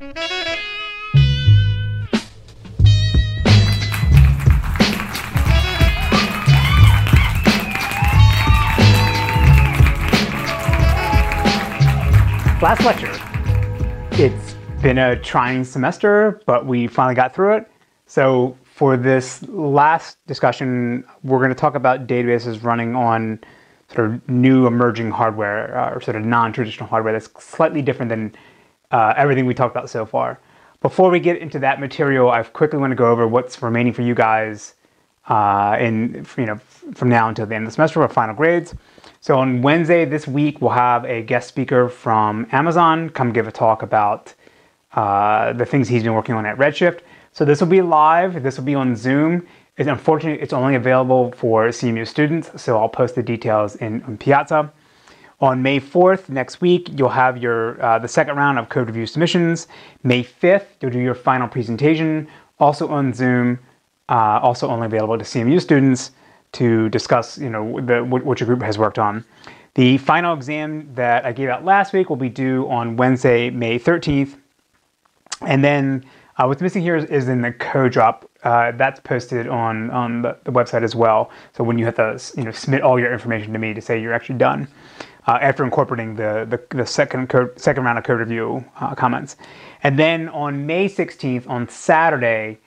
Last lecture. It's been a trying semester, but we finally got through it. So for this last discussion, we're going to talk about databases running on sort of new emerging hardware uh, or sort of non-traditional hardware that's slightly different than uh, everything we talked about so far. Before we get into that material, I quickly want to go over what's remaining for you guys uh, in you know from now until the end of the semester for final grades. So on Wednesday this week, we'll have a guest speaker from Amazon come give a talk about uh, the things he's been working on at Redshift. So this will be live. This will be on Zoom. It's unfortunately it's only available for CMU students, so I'll post the details in on Piazza. On May 4th, next week, you'll have your uh, the second round of code review submissions. May 5th, you'll do your final presentation, also on Zoom, uh, also only available to CMU students to discuss, you know, the, what your group has worked on. The final exam that I gave out last week will be due on Wednesday, May 13th. And then uh, what's missing here is, is in the code drop. Uh, that's posted on, on the, the, website as well. So when you have to you know, submit all your information to me to say you're actually done, uh, after incorporating the, the, the, second, code, second round of code review uh, comments. And then on May 16th, on Saturday,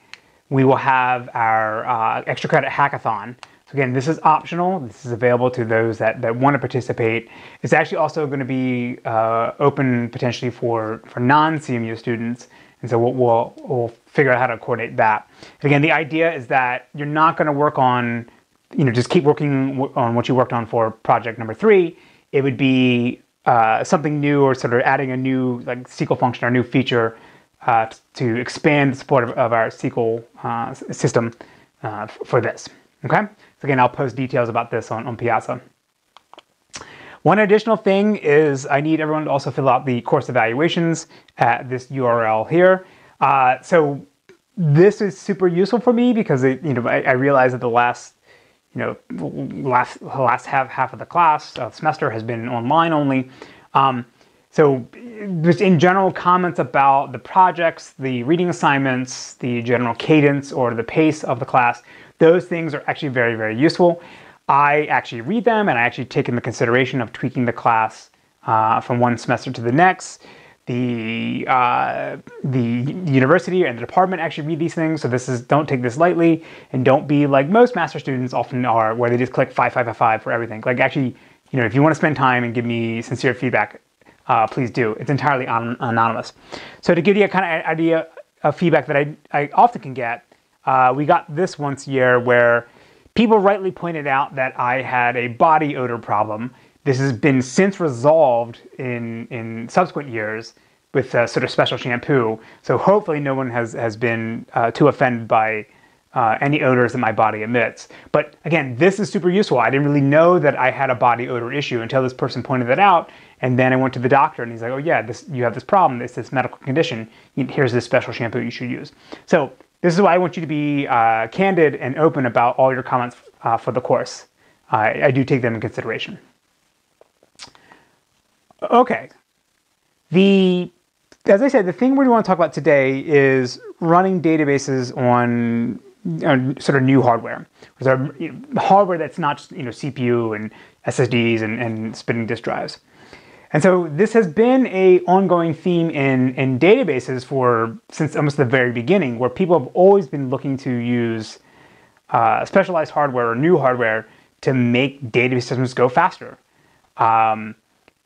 we will have our uh, extra credit hackathon. So again, this is optional. This is available to those that, that want to participate. It's actually also going to be uh, open potentially for, for non-CMU students. And so we'll, we'll, we'll, figure out how to coordinate that. And again, the idea is that you're not going to work on, you know, just keep working on what you worked on for project number three. It would be uh, something new or sort of adding a new like SQL function or new feature uh, to expand the support of, of our SQL uh, system uh, for this. Okay. So again, I'll post details about this on, on Piazza. One additional thing is I need everyone to also fill out the course evaluations at this URL here. Uh, so this is super useful for me because it, you know I, I realize that the last you know last last half half of the class uh, semester has been online only. Um, so just in general comments about the projects, the reading assignments, the general cadence or the pace of the class those things are actually very, very useful. I actually read them and I actually take into consideration of tweaking the class uh, from one semester to the next. The uh, the university and the department actually read these things, so this is don't take this lightly and don't be like most master students often are, where they just click five five five five for everything. Like actually, you know, if you want to spend time and give me sincere feedback, uh, please do. It's entirely an- anonymous. So to give you a kind of idea of feedback that I, I often can get uh, we got this once a year where people rightly pointed out that I had a body odor problem. This has been since resolved in, in subsequent years with a sort of special shampoo. So hopefully no one has, has been uh, too offended by uh, any odors that my body emits. But again, this is super useful. I didn't really know that I had a body odor issue until this person pointed that out. And then I went to the doctor and he's like, oh yeah, this, you have this problem, it's this medical condition. Here's this special shampoo you should use. So this is why I want you to be uh, candid and open about all your comments uh, for the course. I do take them in consideration. Okay. The, as I said, the thing we want to talk about today is running databases on sort of new hardware. So, you know, hardware that's not just, you know, CPU and SSDs and, and spinning disk drives. And so this has been a ongoing theme in, in databases for since almost the very beginning, where people have always been looking to use uh, specialized hardware or new hardware to make database systems go faster. Um,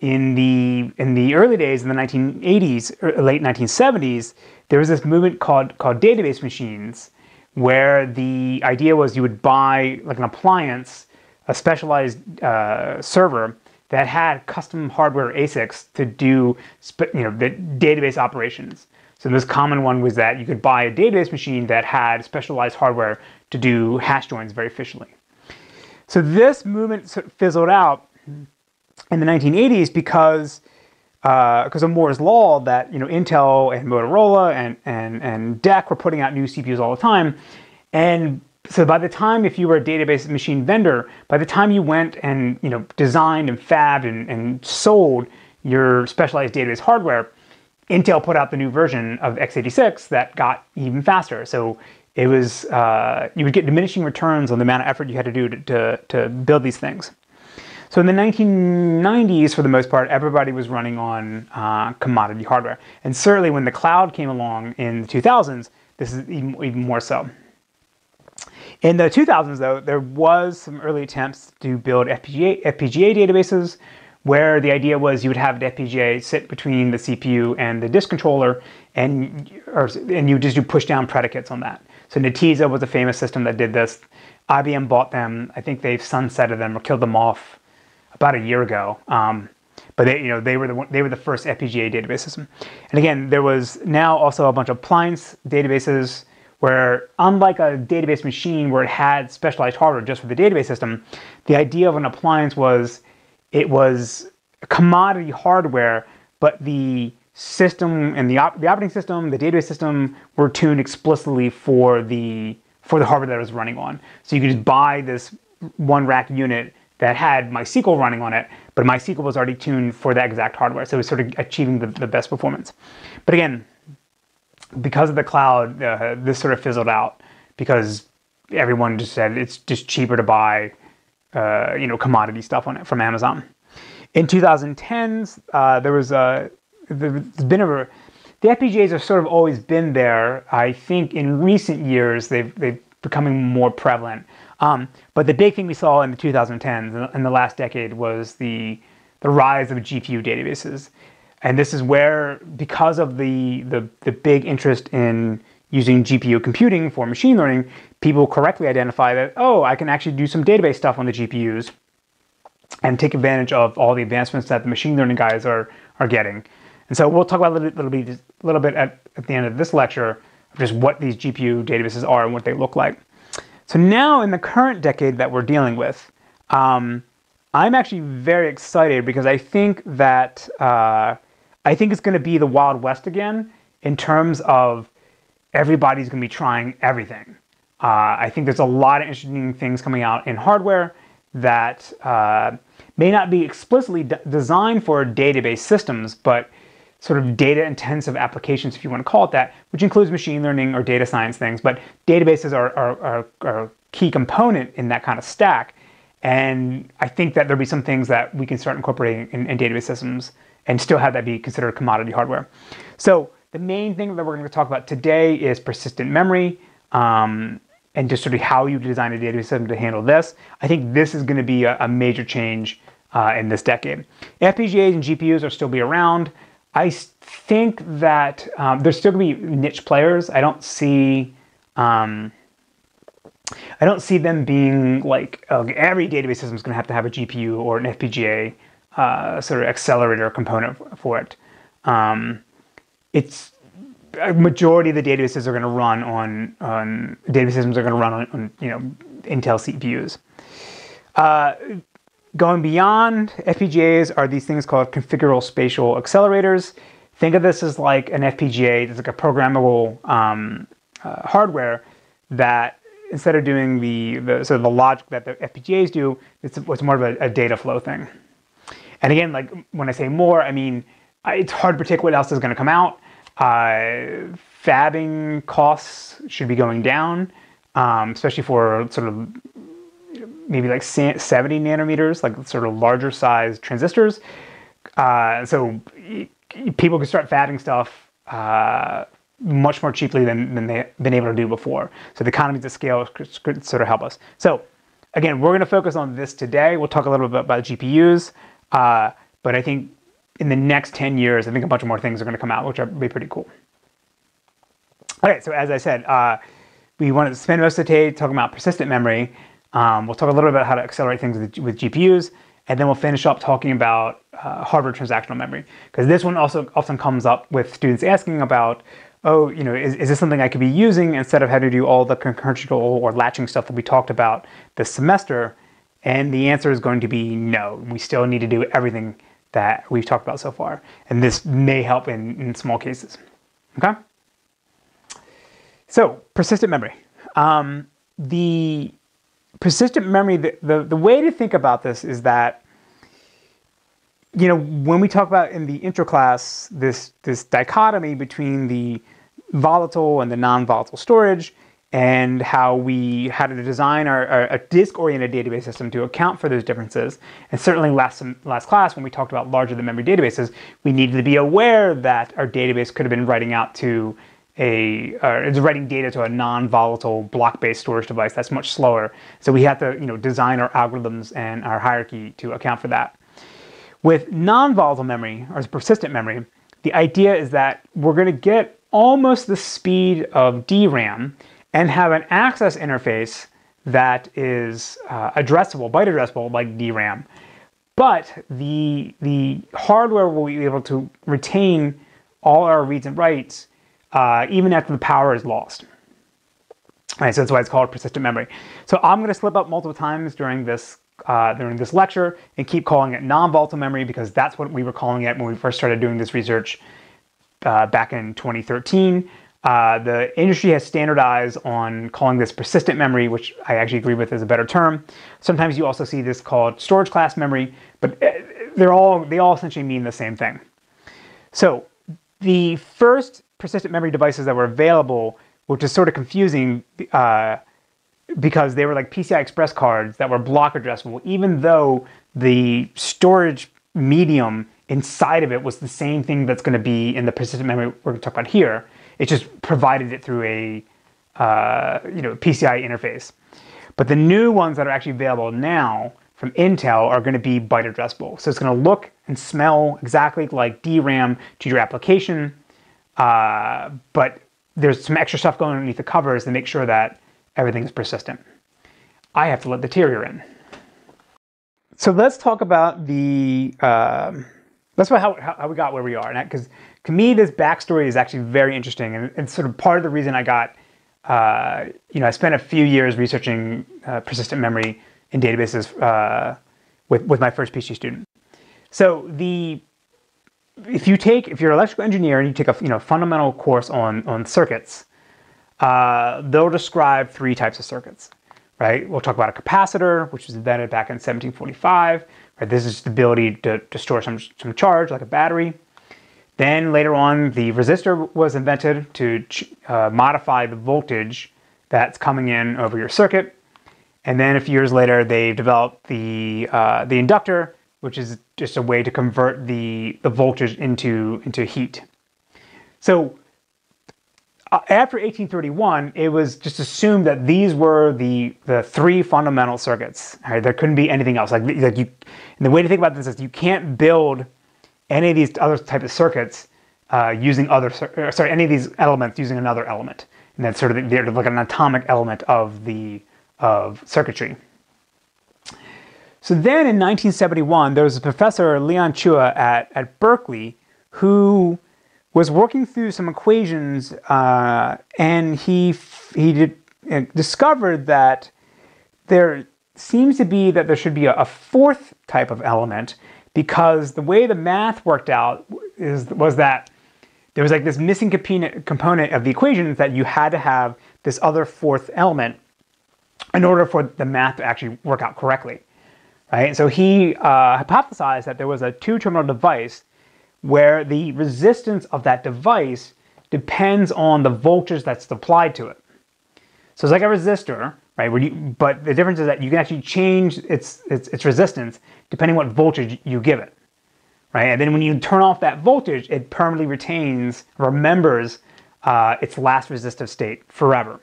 in the in the early days, in the 1980s, er, late 1970s, there was this movement called called database machines, where the idea was you would buy like an appliance, a specialized uh, server that had custom hardware ASICs to do you know the database operations. So the most common one was that you could buy a database machine that had specialized hardware to do hash joins very efficiently. So this movement sort of fizzled out in the 1980s because because uh, of Moore's law that you know Intel and Motorola and and and DEC were putting out new CPUs all the time, and so by the time if you were a database machine vendor by the time you went and you know designed and fabbed and, and sold your specialized database hardware Intel put out the new version of x86 that got even faster. So it was uh, you would get diminishing returns on the amount of effort you had to do to, to, to build these things. So in the 1990s, for the most part, everybody was running on uh, commodity hardware. And certainly when the cloud came along in the 2000s, this is even, even more so. In the 2000s, though, there was some early attempts to build FPGA, FPGA databases where the idea was you would have an FPGA sit between the CPU and the disk controller, and, or, and you just do push down predicates on that. So Netezza was a famous system that did this. IBM bought them. I think they've sunsetted them or killed them off about a year ago. Um, but they, you know, they were the they were the first FPGA database system. And again, there was now also a bunch of appliance databases where, unlike a database machine where it had specialized hardware just for the database system, the idea of an appliance was it was commodity hardware, but the system and the, op- the operating system, the database system were tuned explicitly for the for the hardware that it was running on. So you could just buy this one rack unit that had MySQL running on it, but MySQL was already tuned for that exact hardware. So it was sort of achieving the, the best performance. But again, because of the cloud, uh, this sort of fizzled out because everyone just said it's just cheaper to buy, uh, you know, commodity stuff on it from Amazon. In 2010s, uh, there was a there's been a the FPGAs have sort of always been there. I think in recent years they've they've becoming more prevalent. Um, but the big thing we saw in the 2010s in the last decade was the the rise of GPU databases, and this is where because of the the, the big interest in using GPU computing for machine learning, people correctly identify that oh I can actually do some database stuff on the GPUs and take advantage of all the advancements that the machine learning guys are are getting. And so we'll talk about a little, little bit, little bit at, at the end of this lecture just what these GPU databases are and what they look like. So now in the current decade that we're dealing with, um, I'm actually very excited because I think that uh, I think it's going to be the Wild West again in terms of everybody's going to be trying everything. Uh, I think there's a lot of interesting things coming out in hardware that uh, may not be explicitly designed for database systems, but sort of data intensive applications, if you want to call it that, which includes machine learning or data science things. But databases are, are, are, are a key component in that kind of stack. And I think that there'll be some things that we can start incorporating in, in database systems and still have that be considered commodity hardware. So the main thing that we're going to talk about today is persistent memory. Um, and just sort of how you design a database system to handle this. I think this is going to be a, a major change uh, in this decade. FPGAs and GPUs will still be around. I think that um, there's still going to be niche players. I don't see. Um, I don't see them being like uh, every database system is going to have to have a GPU or an FPGA uh, sort of accelerator component for it. Um, it's a majority of the databases are going to run on on database systems are going to run on, on you know Intel CPUs. Uh, going beyond FPGAs are these things called configurable spatial accelerators. Think of this as like an FPGA, it's like a programmable um, uh, hardware that instead of doing the, the sort of the logic that the FPGAs do, it's, it's more of a, a data flow thing. And again, like when I say more, I mean it's hard to predict what else is going to come out. Uh, fabbing costs should be going down, um, especially for sort of maybe like 70 nanometers, like sort of larger size transistors. Uh, so people can start fabbing stuff uh, much more cheaply than, than they've been able to do before. So the economies of scale could, sort of help us. So again, we're going to focus on this today. We'll talk a little bit about GPUs, uh, but I think in the next 10 years, I think a bunch of more things are going to come out, which will be pretty cool. Okay, so as I said, uh, we wanted to spend most of the day talking about persistent memory. Um, we'll talk a little bit about how to accelerate things with, with GPUs, and then we'll finish up talking about uh, hardware transactional memory, because this one also often comes up with students asking about, oh, you know, is, is this something I could be using instead of having to do all the concurrent or latching stuff that we talked about this semester? And the answer is going to be no. We still need to do everything that we've talked about so far. And this may help in, in small cases. Okay? So, persistent memory. Um, the persistent memory, the, the, the way to think about this is that you know, when we talk about in the intro class this this dichotomy between the volatile and the non-volatile storage, and how we had to design our, our a disk-oriented database system to account for those differences. And certainly last last class when we talked about larger than memory databases, we needed to be aware that our database could have been writing out to a uh, it's writing data to a non-volatile block-based storage device that's much slower. So we have to you know design our algorithms and our hierarchy to account for that. With non-volatile memory or persistent memory, the idea is that we're going to get almost the speed of DRAM and have an access interface that is uh, addressable, byte addressable like DRAM. But the, the hardware will be able to retain all our reads and writes uh, even after the power is lost. Right, so that's why it's called persistent memory. So I'm going to slip up multiple times during this uh, during this lecture and keep calling it non-volatile memory because that's what we were calling it when we first started doing this research uh, back in 2013. Uh, the industry has standardized on calling this persistent memory, which I actually agree with is a better term. Sometimes you also see this called storage class memory, but uh, they're all they all essentially mean the same thing. So the first persistent memory devices that were available, which is sort of confusing uh, because they were like PCI Express cards that were block addressable, even though the storage medium inside of it was the same thing that's going to be in the persistent memory we're going to talk about here. It just provided it through a uh, you know PCI interface. But the new ones that are actually available now from Intel are going to be byte addressable. So it's going to look and smell exactly like DRAM to your application uh, but there's some extra stuff going underneath the covers to make sure that everything is persistent. I have to let the terrier in. So let's talk about the uh, let's talk about how, how we got where we are. Because to me, this backstory is actually very interesting, and it's sort of part of the reason I got. Uh, you know, I spent a few years researching uh, persistent memory in databases uh, with with my first PhD student. So the if you take if you're an electrical engineer and you take a you know fundamental course on on circuits, uh, they'll describe three types of circuits. Right? We'll talk about a capacitor, which was invented back in 1745. Right? This is the ability to, to store some some charge like a battery. Then later on, the resistor was invented to uh, modify the voltage that's coming in over your circuit. And then a few years later, they developed the uh, the inductor, which is just a way to convert the, the voltage into, into heat. So uh, after 1831, it was just assumed that these were the, the three fundamental circuits. Right? There couldn't be anything else. Like, like you, and the way to think about this is you can't build any of these other type of circuits uh, using other, uh, sorry, any of these elements using another element. And that's sort of, they're like an atomic element of the, of circuitry. So then in 1971, there was a professor, Leon Chua, at, at Berkeley, who was working through some equations uh, and he, he did, uh, discovered that there seems to be that there should be a, a, fourth type of element because the way the math worked out is, was that there was like this missing component of the equations that you had to have this other fourth element in order for the math to actually work out correctly right? So he uh, hypothesized that there was a two-terminal device where the resistance of that device depends on the voltage that's applied to it. So it's like a resistor, right? You, but the difference is that you can actually change its, its, its resistance depending on what voltage you give it, right? And then when you turn off that voltage, it permanently retains, remembers uh, its last resistive state forever.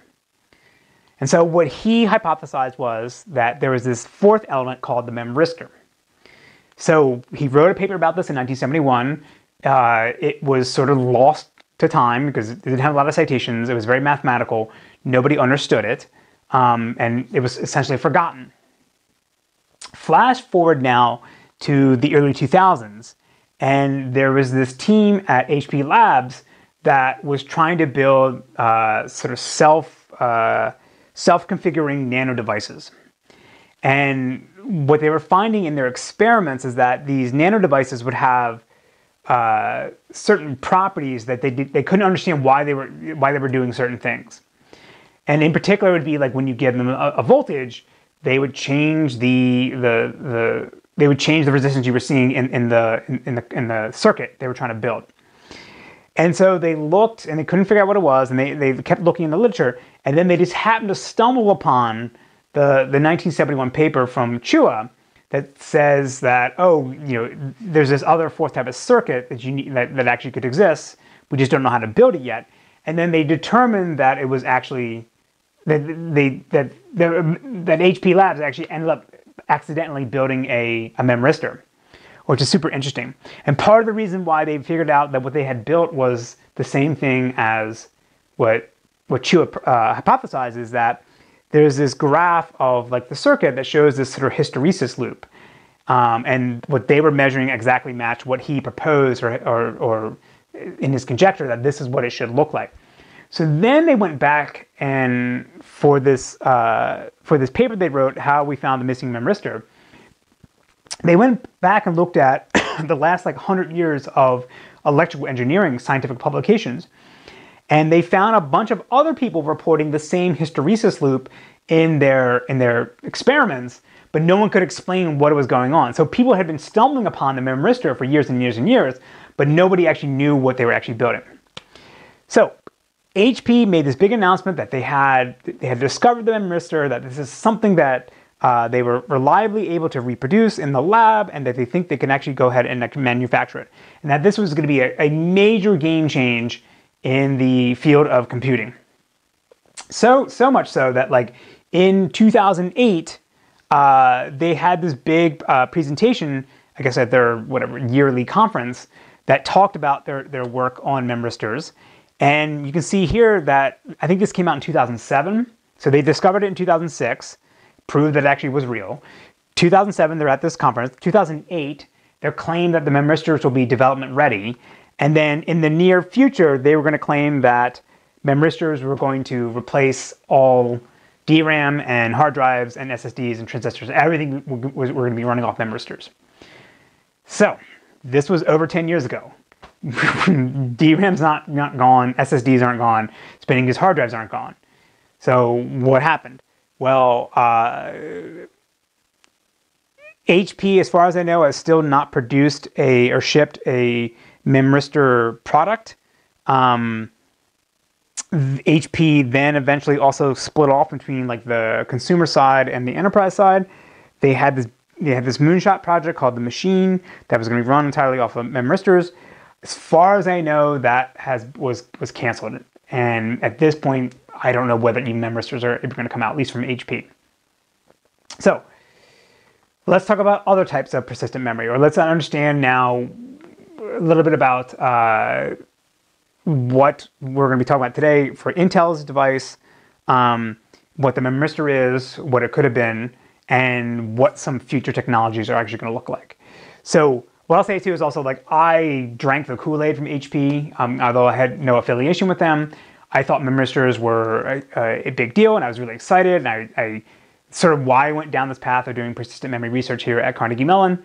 And so what he hypothesized was that there was this fourth element called the memristor. So he wrote a paper about this in 1971. Uh, it was sort of lost to time because it didn't have a lot of citations. It was very mathematical. Nobody understood it. Um, and it was essentially forgotten. Flash forward now to the early 2000s, and there was this team at HP Labs that was trying to build uh, sort of self uh, self-configuring nano devices. And what they were finding in their experiments is that these nano devices would have uh, certain properties that they did, they couldn't understand why they were why they were doing certain things. And in particular, it would be like when you give them a, a voltage, they would change the the the they would change the resistance you were seeing in, in the in, in the in the circuit they were trying to build. And so they looked and they couldn't figure out what it was, and they, they kept looking in the literature, and then they just happened to stumble upon the, the 1971 paper from Chua that says that, oh, you know, there's this other fourth type of circuit that you need, that, that actually could exist. We just don't know how to build it yet. And then they determined that it was actually that they that that HP Labs actually ended up accidentally building a, a memristor which is super interesting. And part of the reason why they figured out that what they had built was the same thing as what what Chua uh, hypothesized is that there's this graph of like the circuit that shows this sort of hysteresis loop. Um, and what they were measuring exactly matched what he proposed or, or, or in his conjecture that this is what it should look like. So then they went back and for this uh, for this paper they wrote, how we found the missing memristor, they went back and looked at the last like 100 years of electrical engineering scientific publications. And they found a bunch of other people reporting the same hysteresis loop in their in their experiments, but no one could explain what was going on. So people had been stumbling upon the memristor for years and years and years, but nobody actually knew what they were actually building. So HP made this big announcement that they had they had discovered the memristor, that this is something that uh, they were reliably able to reproduce in the lab and that they think they can actually go ahead and manufacture it. And that this was going to be a, a major game change in the field of computing. So, so much so that like in 2008, uh, they had this big uh, presentation, I guess at their whatever yearly conference that talked about their, their work on memristors. And you can see here that I think this came out in 2007. So they discovered it in 2006 proved that it actually was real. 2007, they're at this conference. 2008, they're claimed that the memristors will be development ready. And then in the near future, they were going to claim that memristors were going to replace all DRAM and hard drives and SSDs and transistors. Everything was, were going to be running off memristors. So this was over 10 years ago. DRAM's not, not gone, SSDs aren't gone, spinning disk hard drives aren't gone. So what happened? Well, uh, HP, as far as I know, has still not produced a or shipped a memristor product. Um, HP then eventually also split off between like the consumer side and the enterprise side. They had this they had this moonshot project called the Machine that was going to be run entirely off of memristors. As far as I know, that has was was canceled. And at this point, I don't know whether even memristors are going to come out, at least from HP. So let's talk about other types of persistent memory, or let's understand now a little bit about uh, what we're going to be talking about today for Intel's device, um, what the memristor is, what it could have been, and what some future technologies are actually going to look like. So what I'll say too is also like I drank the Kool-Aid from HP, um, although I had no affiliation with them. I thought memristors were a, a, big deal, and I was really excited. And I, I, sort of why I went down this path of doing persistent memory research here at Carnegie Mellon.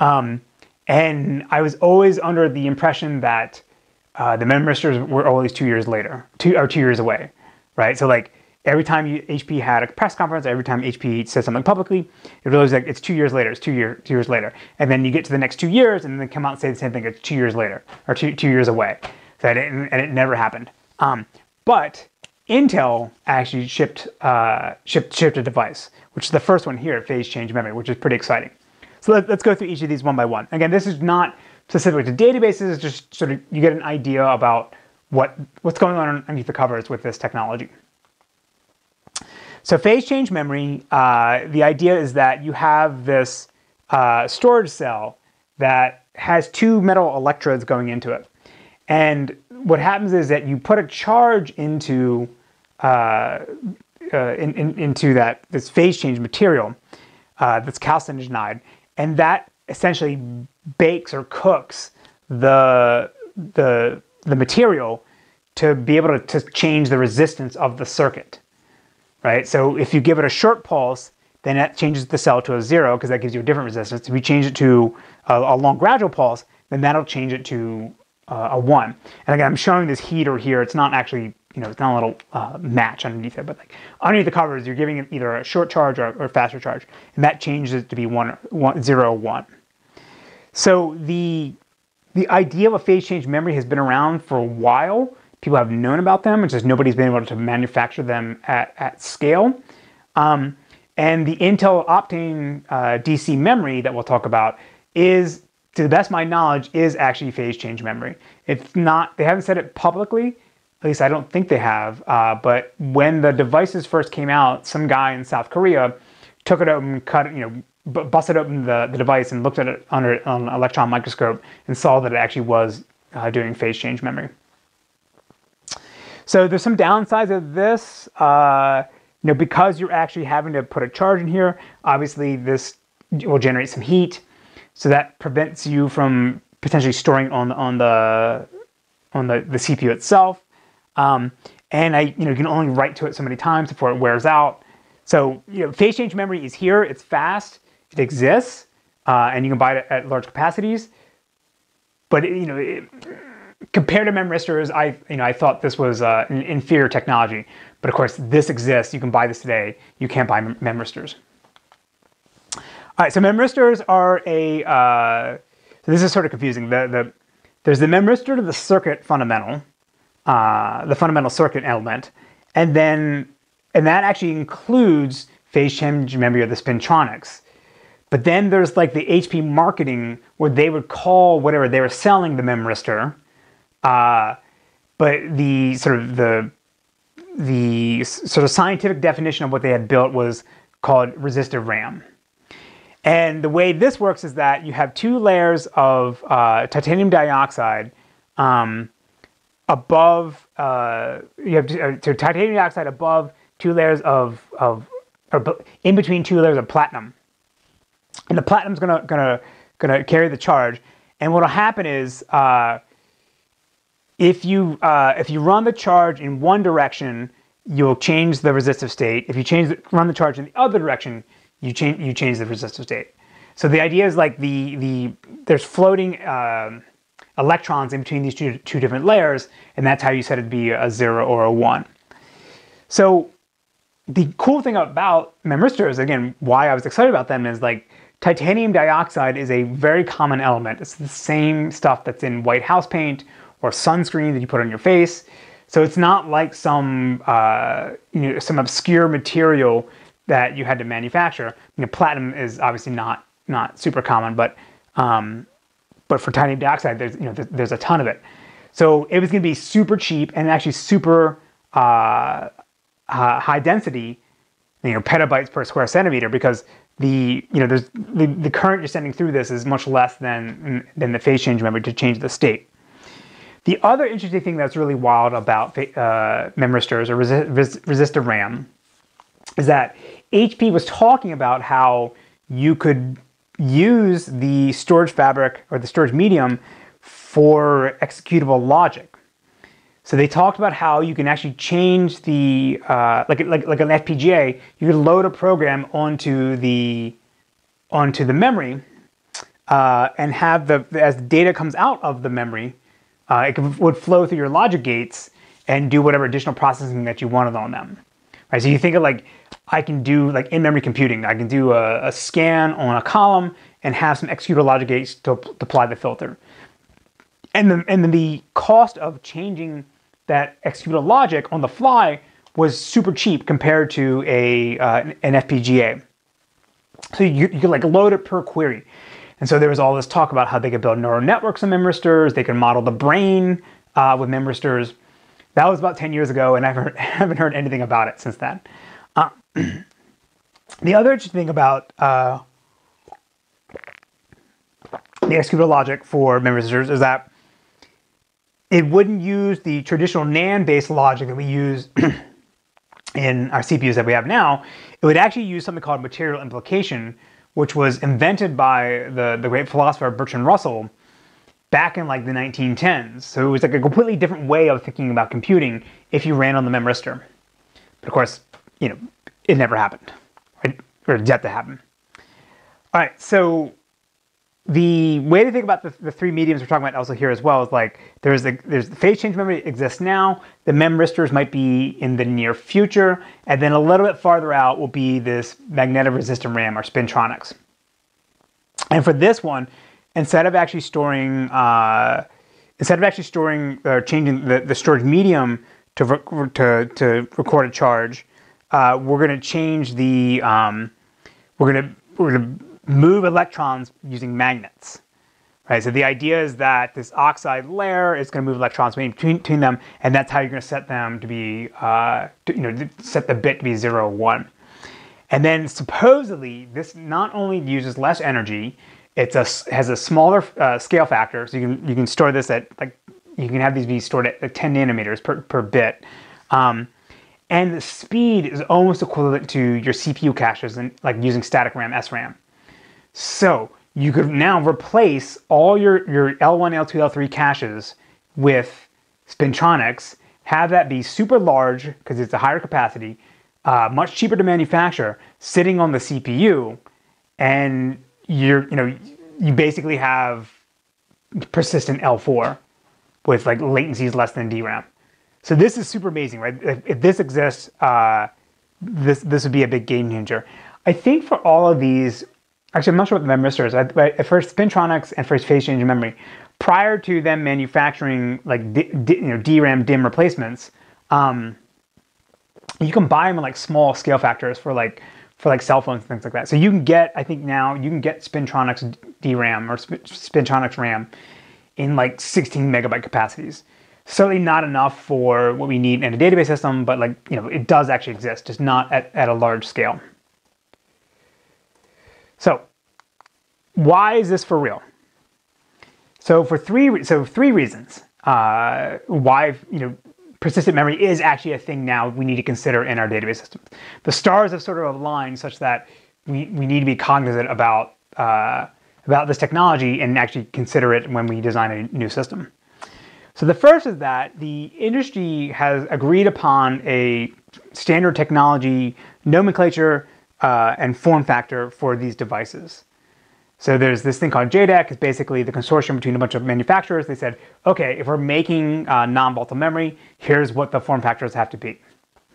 Um, and I was always under the impression that uh, the memristors were always two years later, two or two years away, right? So like every time you, HP had a press conference, every time HP said something publicly, it was like it's two years later, it's two year two years later, and then you get to the next two years, and then come out and say the same thing, it's two years later or two two years away. So it, and it never happened. Um, but Intel actually shipped, uh, shipped, shipped a device, which is the first one here, phase change memory, which is pretty exciting. So let, us go through each of these one by one. Again, this is not specific to databases, it's just sort of you get an idea about what, what's going on underneath the covers with this technology. So phase change memory, uh, the idea is that you have this uh, storage cell that has two metal electrodes going into it. And what happens is that you put a charge into uh, uh, in, in, into that this phase change material uh, that's calcined and that essentially bakes or cooks the the the material to be able to, to change the resistance of the circuit, right? So if you give it a short pulse, then that changes the cell to a zero because that gives you a different resistance. If you change it to a, a long gradual pulse, then that'll change it to uh, a one. And again, I'm showing this heater here. It's not actually you know, it's not a little uh, match underneath it, but like underneath the covers, you're giving it either a short charge or, or faster charge, and that changes it to be one, one, zero, one. So the the idea of a phase change memory has been around for a while. People have known about them, it's just nobody's been able to manufacture them at, at scale. Um, and the Intel Optane uh, DC memory that we'll talk about is, to the best of my knowledge, is actually phase change memory. It's not, they haven't said it publicly, at least I don't think they have, uh, but when the devices first came out, some guy in South Korea took it open, cut, you know, busted open the, the device and looked at it under an electron microscope and saw that it actually was uh, doing phase change memory. So there's some downsides of this. Uh, you know, because you're actually having to put a charge in here, obviously this will generate some heat. So that prevents you from potentially storing on on the on the, the CPU itself. Um, and I, you know, you can only write to it so many times before it wears out. So, you know, phase change memory is here. It's fast. It exists, uh, and you can buy it at large capacities. But you know, it, compared to memristors, I you know I thought this was uh, an inferior technology. But of course, this exists. You can buy this today. You can't buy memristors. All right, so memristors are a. Uh, so this is sort of confusing. The the there's the memristor to the circuit fundamental, uh, the fundamental circuit element, and then and that actually includes phase change memory or the spintronics. But then there's like the HP marketing where they would call whatever they were selling the memristor, uh, but the sort of the the sort of scientific definition of what they had built was called resistive RAM. And the way this works is that you have two layers of uh, titanium dioxide um, above, uh, you have uh, titanium dioxide above two layers of, of or in between two layers of platinum and the platinum's gonna gonna gonna carry the charge. And what'll happen is uh, if you uh, if you run the charge in one direction, you'll change the resistive state. If you change the, run the charge in the other direction, you change you change the resistive state. So the idea is like the the there's floating uh, electrons in between these two two different layers, and that's how you set it to be a zero or a one. So the cool thing about memristors, again, why I was excited about them is like Titanium dioxide is a very common element. It's the same stuff that's in white house paint or sunscreen that you put on your face. So it's not like some uh, you know some obscure material that you had to manufacture. You know, platinum is obviously not not super common, but um, but for titanium dioxide, there's you know there's, a ton of it. So it was going to be super cheap and actually super uh, uh, high density, you know, petabytes per square centimeter because the you know there's the, the current you're sending through this is much less than than the phase change memory to change the state. The other interesting thing that's really wild about uh, memristors or resi res resistive RAM is that HP was talking about how you could use the storage fabric or the storage medium for executable logic. So they talked about how you can actually change the uh, like like like an FPGA. You load a program onto the onto the memory uh, and have the as the data comes out of the memory, uh, it would flow through your logic gates and do whatever additional processing that you wanted on them. Right. So you think of like I can do like in-memory computing. I can do a, a scan on a column and have some executable logic gates to, to apply the filter. And then and then the cost of changing that executable logic on the fly was super cheap compared to a uh, an FPGA. So you, you could like load it per query. And so there was all this talk about how they could build neural networks of memristors, they could model the brain uh, with memristors. That was about 10 years ago, and I haven't, haven't heard anything about it since then. The other interesting thing about uh, the executable logic for memory memristors is that it wouldn't use the traditional NAND-based logic that we use in our CPUs that we have now. It would actually use something called material implication, which was invented by the, the great philosopher Bertrand Russell back in like the 1910s. So it was like a completely different way of thinking about computing if you ran on the memristor. But of course, you know, it never happened, right? or yet to happen. All right, so the way to think about the, the three mediums we're talking about also here as well is like there's the there's the phase change memory exists now. The memristors might be in the near future, and then a little bit farther out will be this magnetic resistant RAM or spintronics. And for this one, instead of actually storing uh, instead of actually storing or changing the, the storage medium to to to record a charge, uh, we're going to change the um, we're going to we're going to move electrons using magnets. Right, so the idea is that this oxide layer is going to move electrons between, between them, and that's how you're going to set them to be, uh, to, you know, set the bit to be zero one. And then supposedly this not only uses less energy, it has a smaller uh, scale factor, so you can you can store this at like you can have these be stored at 10 nanometers per, per bit. Um, and the speed is almost equivalent to your CPU caches and like using static RAM, SRAM. So you could now replace all your, your L1, L2, L3 caches with Spintronics, have that be super large because it's a higher capacity, uh, much cheaper to manufacture, sitting on the CPU, and you're you know you basically have persistent L4 with like latencies less than DRAM. So this is super amazing, right? If, if this exists, uh, this this would be a big game changer. I think for all of these, actually, I'm not sure what the memristors. At first, Spintronics and first phase change memory, prior to them manufacturing like D, D, you know DRAM DIMM replacements, um, you can buy them in like small scale factors for like for like cell phones and things like that. So you can get, I think now you can get Spintronics DRAM or Spintronics RAM in like 16 megabyte capacities. Certainly not enough for what we need in a database system, but like, you know, it does actually exist, just not at, at a large scale. So why is this for real? So for three, so three reasons uh, why, you know, persistent memory is actually a thing now we need to consider in our database systems. The stars have sort of aligned such that we, we need to be cognizant about, uh, about this technology and actually consider it when we design a new system. So the first is that the industry has agreed upon a standard technology nomenclature uh, and form factor for these devices. So there's this thing called JEDEC. It's basically the consortium between a bunch of manufacturers. They said, okay, if we're making uh, non-volatile memory, here's what the form factors have to be,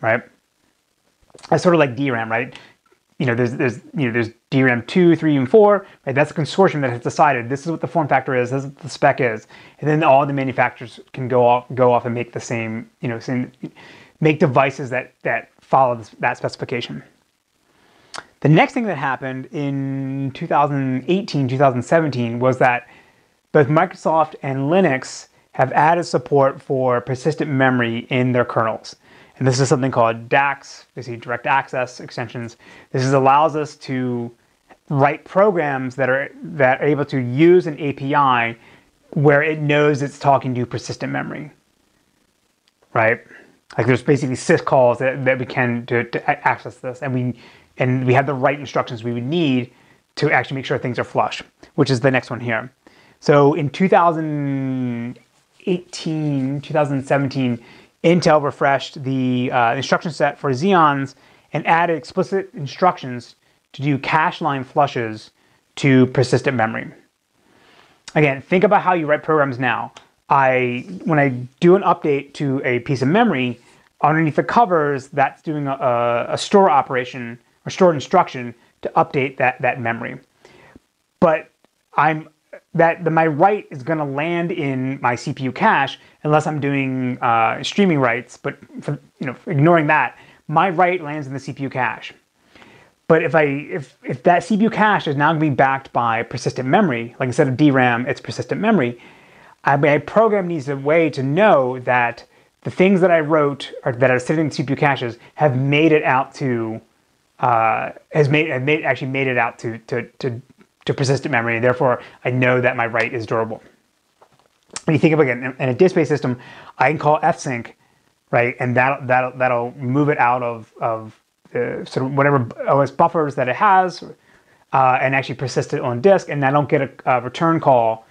right? It's sort of like DRAM, right? You know, there's there's you know there's DRAM two, three, and four. Right? That's a consortium that has decided this is what the form factor is, this is what the spec is, and then all the manufacturers can go off go off and make the same you know same, make devices that that follow this, that specification. The next thing that happened in 2018, 2017 was that both Microsoft and Linux have added support for persistent memory in their kernels. And this is something called DAX, basically direct access extensions. This is, allows us to write programs that are that are able to use an API where it knows it's talking to persistent memory. Right? Like there's basically syscalls that, that we can to, to access this and we and we have the right instructions we would need to actually make sure things are flush, which is the next one here. So in 2018, 2017, Intel refreshed the uh, instruction set for Xeons and added explicit instructions to do cache line flushes to persistent memory. Again, think about how you write programs now. I when I do an update to a piece of memory, underneath the covers, that's doing a, a store operation or store instruction to update that, that memory. But I'm that the, my write is going to land in my CPU cache unless I'm doing uh, streaming writes. But for, you know, ignoring that, my write lands in the CPU cache. But if I if if that CPU cache is now going to be backed by persistent memory, like instead of DRAM, it's persistent memory. I, my program needs a way to know that the things that I wrote or that are sitting in CPU caches have made it out to uh, has made, have made actually made it out to, to, to, to persistent memory. And therefore, I know that my write is durable. When you think of again in a disk-based system, I can call fsync, right, and that that that'll move it out of of uh, sort of whatever OS buffers that it has, uh, and actually persist it on disk, and I don't get a, a, return call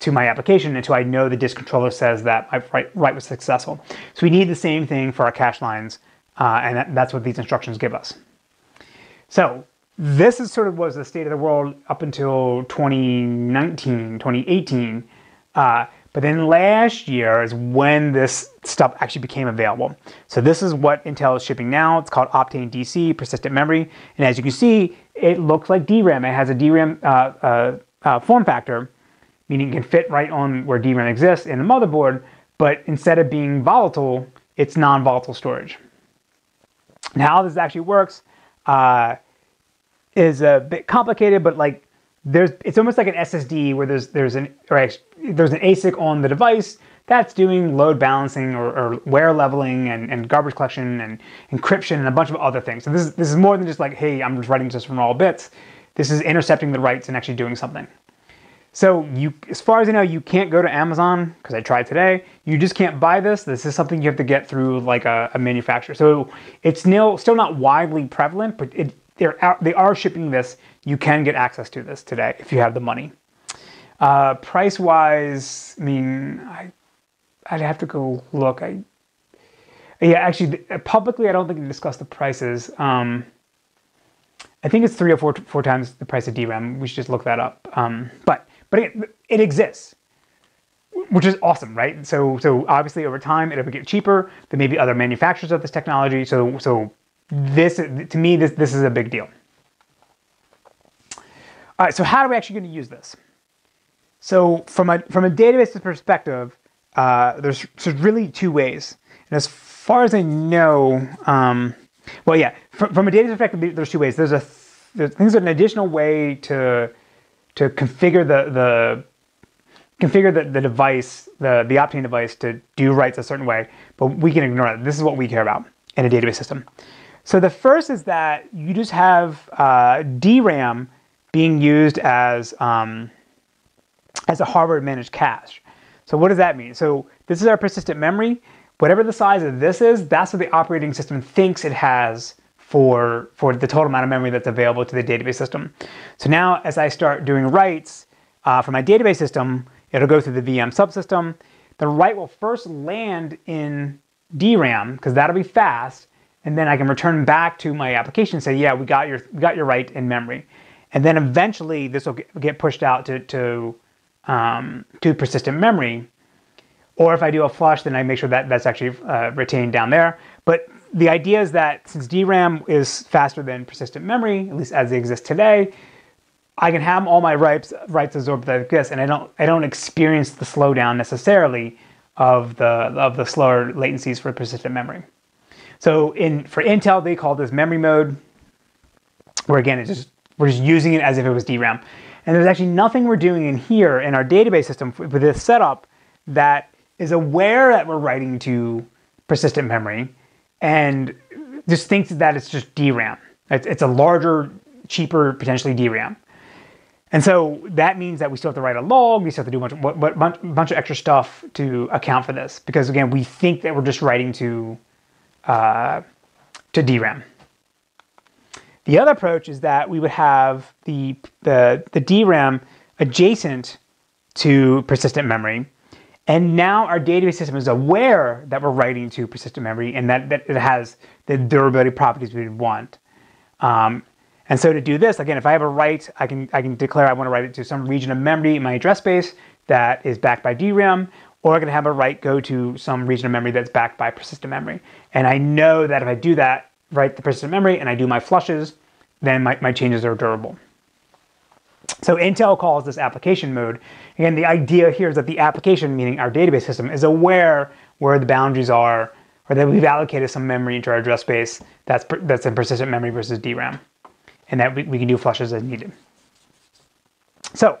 to my application until I know the disk controller says that my write, write was successful. So we need the same thing for our cache lines, uh, and that, that's what these instructions give us. So this is sort of was the state of the world up until 2019, 2018. Uh, but then last year is when this stuff actually became available. So this is what Intel is shipping now. It's called Optane DC, persistent memory. And as you can see, it looks like DRAM. It has a DRAM uh, uh, uh, form factor, meaning it can fit right on where DRAM exists in the motherboard, but instead of being volatile, it's non-volatile storage. Now how this actually works uh, is a bit complicated, but like there's, it's almost like an SSD where there's there's an or there's an ASIC on the device that's doing load balancing or, or wear leveling and, and, garbage collection and encryption and a bunch of other things. So this is this is more than just like, hey, I'm just writing just from raw bits. This is intercepting the writes and actually doing something. So you, as far as I know, you can't go to Amazon because I tried today. You just can't buy this. This is something you have to get through like a, a manufacturer. So it's still still not widely prevalent, but it, they're out, they are shipping this. You can get access to this today if you have the money. Uh, price wise, I mean, I, I'd have to go look. I, yeah, actually, publicly, I don't think they discussed the prices. Um, I think it's three or four four times the price of DRAM. We should just look that up. Um, but but it, it exists, which is awesome, right? So so obviously over time it'll get cheaper. There may be other manufacturers of this technology. So so this to me this this is a big deal. All right, so how are we actually going to use this? So from a from a database perspective, uh, there's there's really two ways. And as far as I know, um, well, yeah, from, from a database perspective, there's two ways. There's a there's, there's an additional way to to configure the the configure the, the device, the, the Optane device to do writes a certain way, but we can ignore that. This is what we care about in a database system. So the first is that you just have uh, DRAM being used as, um, as a hardware managed cache. So what does that mean? So this is our persistent memory. Whatever the size of this is, that's what the operating system thinks it has for, for the total amount of memory that's available to the database system. So now as I start doing writes uh, for my database system, it'll go through the VM subsystem. The write will first land in DRAM, because that'll be fast, and then I can return back to my application and say, yeah, we got your we got your write in memory, and then eventually this will get pushed out to to um, to persistent memory, or if I do a flush, then I make sure that that's actually uh, retained down there. But the idea is that since DRAM is faster than persistent memory, at least as they exist today, I can have all my writes writes absorbed like this, and I don't I don't experience the slowdown necessarily of the of the slower latencies for persistent memory. So in for Intel, they call this memory mode, where again, it's just we're just using it as if it was DRAM. And there's actually nothing we're doing in here in our database system with this setup that is aware that we're writing to persistent memory and just thinks that it's just DRAM. It's, a larger, cheaper, potentially DRAM. And so that means that we still have to write a log, we still have to do a bunch, of, bunch, bunch of extra stuff to account for this. Because again, we think that we're just writing to uh, to DRAM. The other approach is that we would have the, the, the DRAM adjacent to persistent memory. And now our database system is aware that we're writing to persistent memory and that, that it has the durability properties we want. Um, and so to do this, again, if I have a write, I can, I can declare I want to write it to some region of memory in my address space that is backed by DRAM, or I can have a write go to some region of memory that's backed by persistent memory. And I know that if I do that, write the persistent memory, and I do my flushes, then my, my changes are durable. So Intel calls this application mode. Again, the idea here is that the application, meaning our database system, is aware where the boundaries are, or that we've allocated some memory into our address space that's, that's in persistent memory versus DRAM, and that we, we can do flushes as needed. So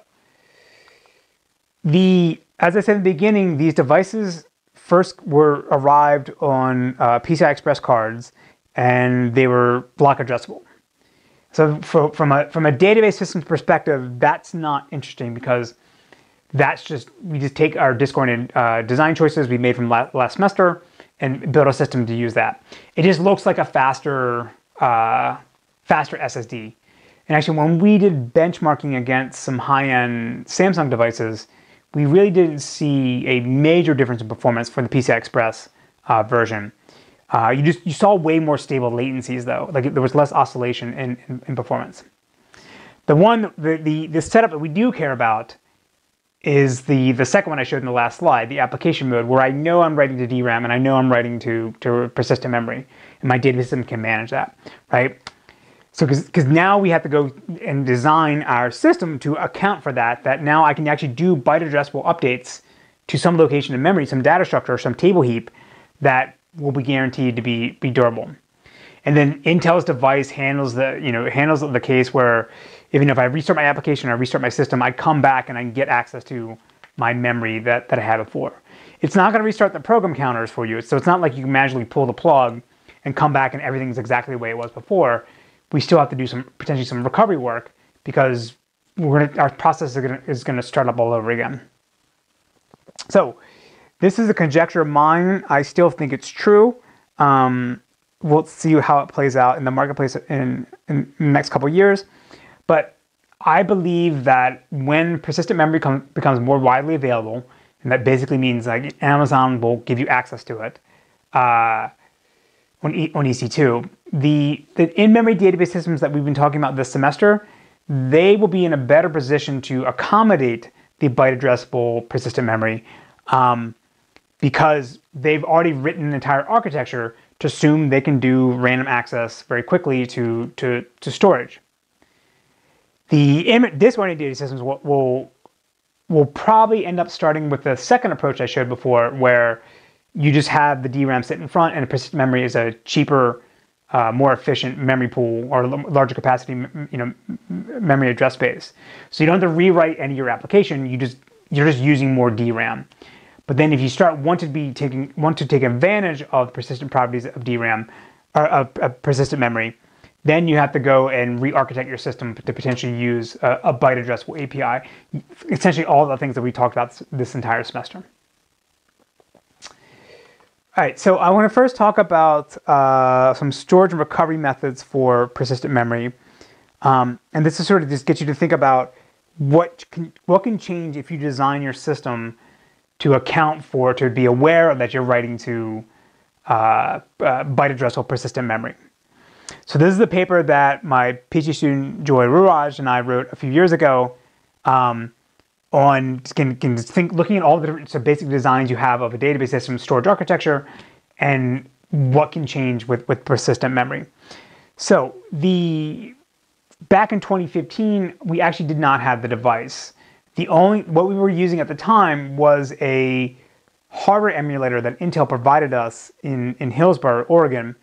the as I said in the beginning, these devices first were arrived on uh, PCI Express cards, and they were block addressable. So for, from a from a database systems perspective, that's not interesting because that's just we just take our disjointed uh, design choices we made from la last semester and build a system to use that. It just looks like a faster uh, faster SSD. And actually, when we did benchmarking against some high-end Samsung devices, we really didn't see a major difference in performance for the PCI Express uh, version. Uh, you just you saw way more stable latencies though. Like there was less oscillation in, in, in performance. The one the, the the setup that we do care about is the the second one I showed in the last slide, the application mode, where I know I'm writing to DRAM and I know I'm writing to to persistent memory, and my data system can manage that, right? So because now we have to go and design our system to account for that. That now I can actually do byte addressable updates to some location in memory, some data structure, some table heap that will be guaranteed to be be durable. And then Intel's device handles the you know handles the case where even if I restart my application or restart my system, I come back and I can get access to my memory that, that I had before. It's not going to restart the program counters for you, so it's not like you can magically pull the plug and come back and everything's exactly the way it was before. We still have to do some potentially some recovery work because we're gonna, our process is going is gonna start up all over again. So this is a conjecture of mine. I still think it's true. Um, we'll see how it plays out in the marketplace in, in the next couple years. But I believe that when persistent memory com- becomes more widely available, and that basically means like Amazon will give you access to it uh, on, e- on EC2, the, the in-memory database systems that we've been talking about this semester, they will be in a better position to accommodate the byte addressable persistent memory um, because they've already written an entire architecture to assume they can do random access very quickly to, to, to storage. The disk-oriented data systems will, will, will probably end up starting with the second approach I showed before, where you just have the DRAM sit in front and persistent memory is a cheaper, uh, more efficient memory pool or larger capacity, you know, memory address space. So you don't have to rewrite any of your application. You just you're just using more DRAM. But then if you start want to be taking want to take advantage of persistent properties of DRAM, or of, of persistent memory, then you have to go and re-architect your system to potentially use a, a byte addressable API. Essentially, all the things that we talked about this entire semester. All right, so I want to first talk about uh, some storage and recovery methods for persistent memory. Um, and this is sort of just get you to think about what can, what can change if you design your system to account for, to be aware that you're writing to uh, uh, byte addressable persistent memory. So this is the paper that my PhD student Joy Arulraj and I wrote a few years ago um, on can, can think, looking at all the different so basic designs you have of a database system storage architecture and what can change with, with persistent memory. So the back in 2015, we actually did not have the device. The only what we were using at the time was a hardware emulator that Intel provided us in, in Hillsboro, Oregon,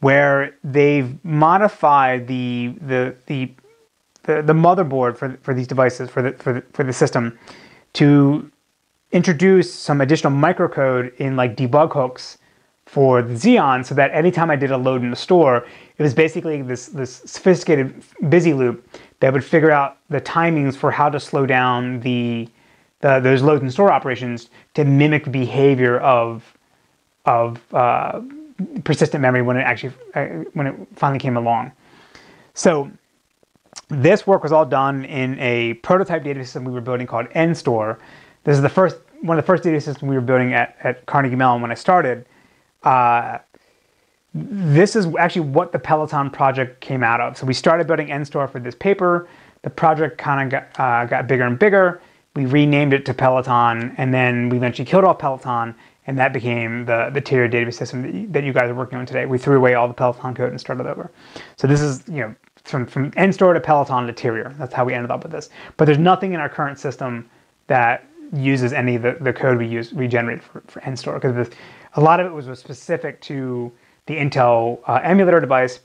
where they've modified the the the the, the motherboard for, for these devices for the, for the for the system to introduce some additional microcode in like debug hooks for the Xeon so that anytime I did a load in the store, it was basically this, this sophisticated busy loop that would figure out the timings for how to slow down the, the those load and store operations to mimic behavior of of uh, persistent memory when it actually uh, when it finally came along. So this work was all done in a prototype data system we were building called N-Store. This is the first one of the first data systems we were building at, at Carnegie Mellon when I started. Uh, this is actually what the Peloton project came out of. So we started building N-Store for this paper. The project kind of got, uh, got bigger and bigger. We renamed it to Peloton, and then we eventually killed off Peloton, and that became the, the Terrier database system that you, that you, guys are working on today. We threw away all the Peloton code and started over. So this is, you know, from, from N-Store to Peloton to Terrier. That's how we ended up with this. But there's nothing in our current system that uses any of the, the code we use we generated for, for N-Store because a lot of it was specific to the Intel uh, emulator device.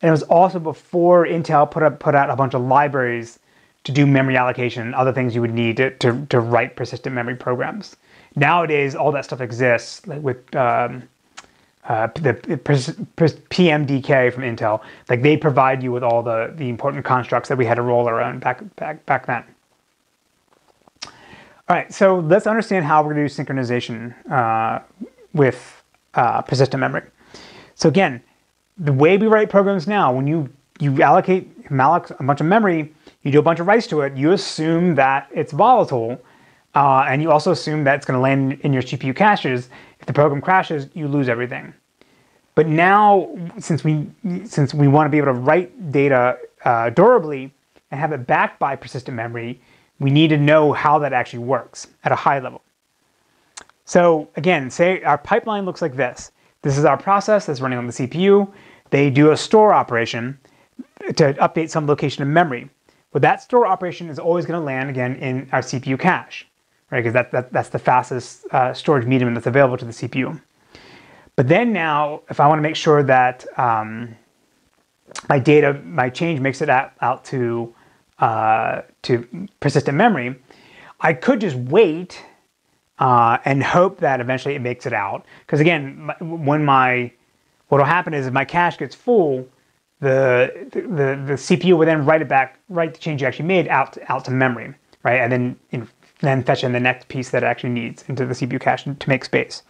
And it was also before Intel put up put out a bunch of libraries to do memory allocation and other things you would need to, to, to write persistent memory programs. Nowadays, all that stuff exists like with um, uh, the PMDK from Intel. Like they provide you with all the, the important constructs that we had to roll around back, back, back then. All right, so let's understand how we're going to do synchronization uh, with uh, persistent memory. So again, the way we write programs now, when you you allocate malloc a bunch of memory, you do a bunch of writes to it, you assume that it's volatile, uh, and you also assume that it's going to land in your CPU caches. If the program crashes, you lose everything. But now, since we since we want to be able to write data uh, durably and have it backed by persistent memory, we need to know how that actually works at a high level. So again, say our pipeline looks like this. This is our process that's running on the CPU. They do a store operation to update some location of memory. But that store operation is always going to land again in our CPU cache, right? Because that, that, that's the fastest uh, storage medium that's available to the CPU. But then now, if I want to make sure that um, my data, my change makes it out, out to, uh, to persistent memory, I could just wait uh, and hope that eventually it makes it out. Because again, when my, what will happen is if my cache gets full, the, the, the CPU will then write it back, write the change you actually made out, out to memory, right? And then, then fetch in the next piece that it actually needs into the CPU cache to make space.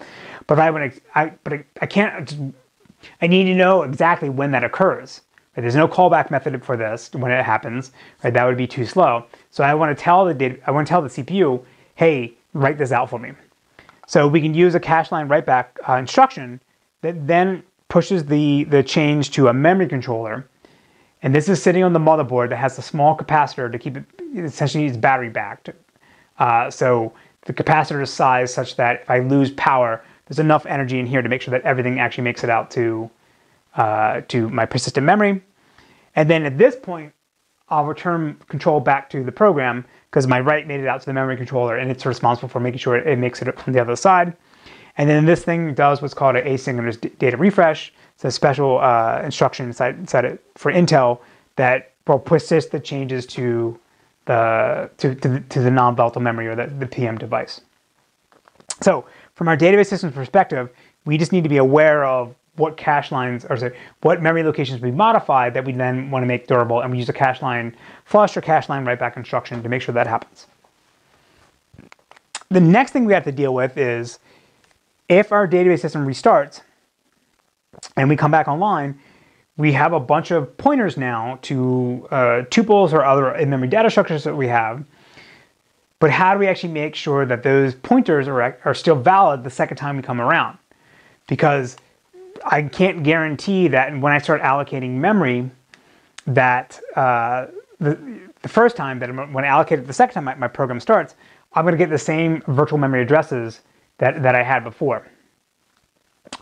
But I to, I, but I, can't, I need to know exactly when that occurs. Right? There's no callback method for this when it happens, right? That would be too slow. So I want to tell the I want to tell the CPU, hey, write this out for me. So we can use a cache line write back uh, instruction that then pushes the, the change to a memory controller. And this is sitting on the motherboard that has a small capacitor to keep it, essentially it's battery backed. Uh, so the capacitor is sized such that if I lose power, there's enough energy in here to make sure that everything actually makes it out to, uh, to my persistent memory. And then at this point, I'll return control back to the program because my write made it out to the memory controller and it's responsible for making sure it makes it from the other side. And then this thing does what's called an asynchronous data refresh. It's a special uh, instruction inside, inside it for Intel that will persist the changes to the to, to, the, to the non-volatile memory or the, the PM device. So from our database systems perspective, we just need to be aware of what cache lines, or sorry, what memory locations we modify that we then want to make durable, and we use a cache line flush or cache line write back instruction to make sure that happens. The next thing we have to deal with is if our database system restarts and we come back online, we have a bunch of pointers now to uh, tuples or other in-memory data structures that we have but how do we actually make sure that those pointers are, are still valid the second time we come around? Because I can't guarantee that when I start allocating memory, that uh, the, the first time that I'm, when I allocate it the second time my, my program starts, I'm going to get the same virtual memory addresses that, that I had before.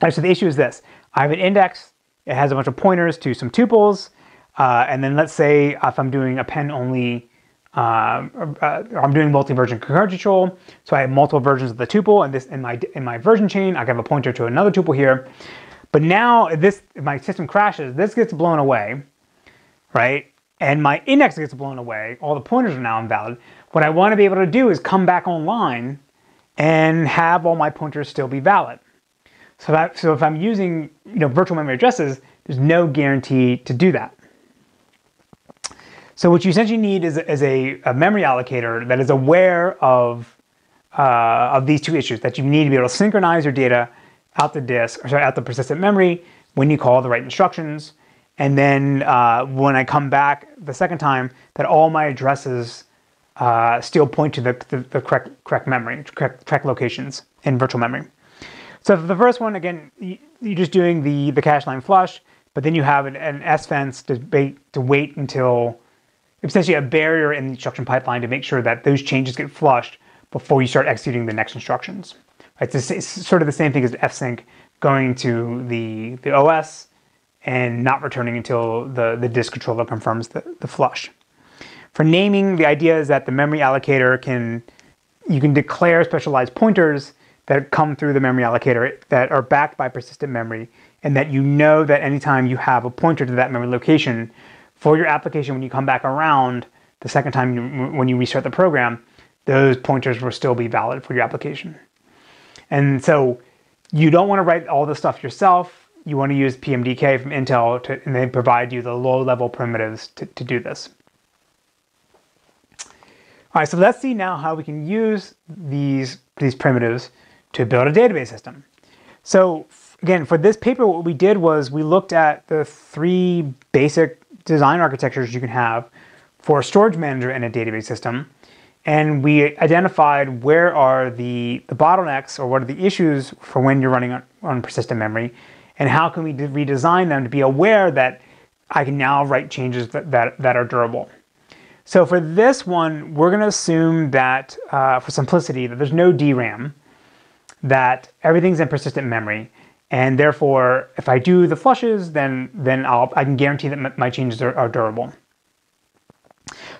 Right, so the issue is this. I have an index. It has a bunch of pointers to some tuples. Uh, and then let's say if I'm doing append only uh, uh, I'm doing multi-version concurrent control, so I have multiple versions of the tuple, and this in my in my version chain, I have a pointer to another tuple here. But now, this my system crashes, this gets blown away, right? And my index gets blown away. All the pointers are now invalid. What I want to be able to do is come back online and have all my pointers still be valid. So that so if I'm using you know virtual memory addresses, there's no guarantee to do that. So what you essentially need is, is a, a memory allocator that is aware of, uh, of these two issues, that you need to be able to synchronize your data out the disk, or sorry, out the persistent memory when you call the right instructions. And then uh, when I come back the second time, that all my addresses uh, still point to the, the, the, correct, correct memory, correct, correct locations in virtual memory. So the first one, again, you're just doing the, the cache line flush, but then you have an, an S fence to, to wait until essentially a barrier in the instruction pipeline to make sure that those changes get flushed before you start executing the next instructions. It's, it's sort of the same thing as fsync going to the, the OS and not returning until the, the disk controller confirms the, the flush. For naming, the idea is that the memory allocator can, you can declare specialized pointers that come through the memory allocator that are backed by persistent memory and that you know that anytime you have a pointer to that memory location, for your application when you come back around the second time you, when you restart the program, those pointers will still be valid for your application. And so you don't want to write all this stuff yourself. You want to use PMDK from Intel to, and they provide you the low level primitives to, to do this. All right, so let's see now how we can use these, these primitives to build a database system. So again, for this paper, what we did was we looked at the three basic design architectures you can have for a storage manager in a database system. And we identified where are the, the bottlenecks or what are the issues for when you're running on, on persistent memory. and how can we redesign them to be aware that I can now write changes that, that, that are durable. So for this one, we're going to assume that, uh, for simplicity, that there's no DRAM, that everything's in persistent memory, and therefore, if I do the flushes, then then I'll, I can guarantee that my changes are, are durable.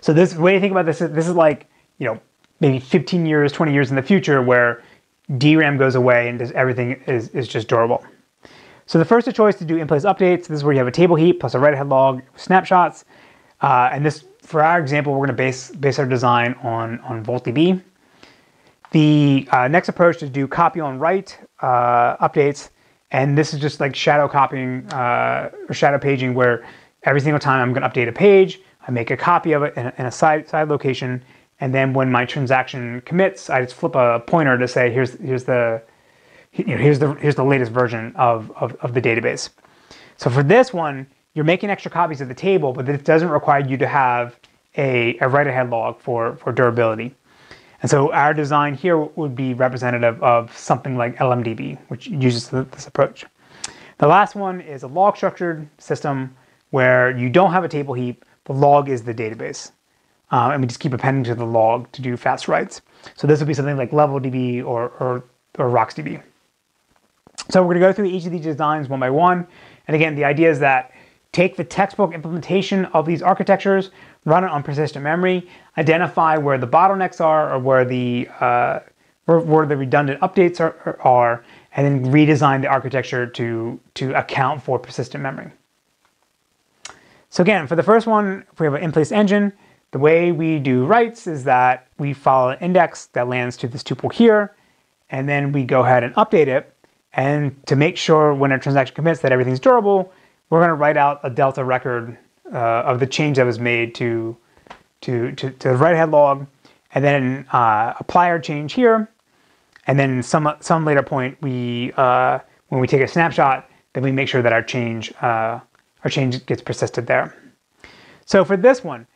So this way to think about this is this is like you know maybe 15 years, 20 years in the future, where DRAM goes away and everything is is just durable. So the first choice to do in-place updates. This is where you have a table heap plus a write-ahead log snapshots, uh, and this for our example, we're going to base base our design on on VoltDB. The uh, next approach is to do copy on write uh, updates, and this is just like shadow copying uh, or shadow paging, where every single time I'm going to update a page, I make a copy of it in a, in a side side location, and then when my transaction commits, I just flip a pointer to say here's here's the you know, here's the here's the latest version of, of, of the database. So for this one, you're making extra copies of the table, but it doesn't require you to have a, a write-ahead log for, for durability. And so our design here would be representative of something like LMDB, which uses this approach. The last one is a log structured system where you don't have a table heap, the log is the database. Uh, and we just keep appending to the log to do fast writes. So this would be something like LevelDB or, or, or RocksDB. So we're going to go through each of these designs one by one. And again, the idea is that Take the textbook implementation of these architectures, run it on persistent memory, identify where the bottlenecks are or where the uh, where, where, the redundant updates are, are, and then redesign the architecture to, to account for persistent memory. So again, for the first one, we have an in-place engine, the way we do writes is that we follow an index that lands to this tuple here, and then we go ahead and update it. And to make sure when a transaction commits that everything's durable, we're going to write out a delta record uh, of the change that was made to, to, to, to the write-ahead log, and then uh, apply our change here. And then some, some later point, we, uh, when we take a snapshot, then we make sure that our change, uh, our change gets persisted there. So for this one,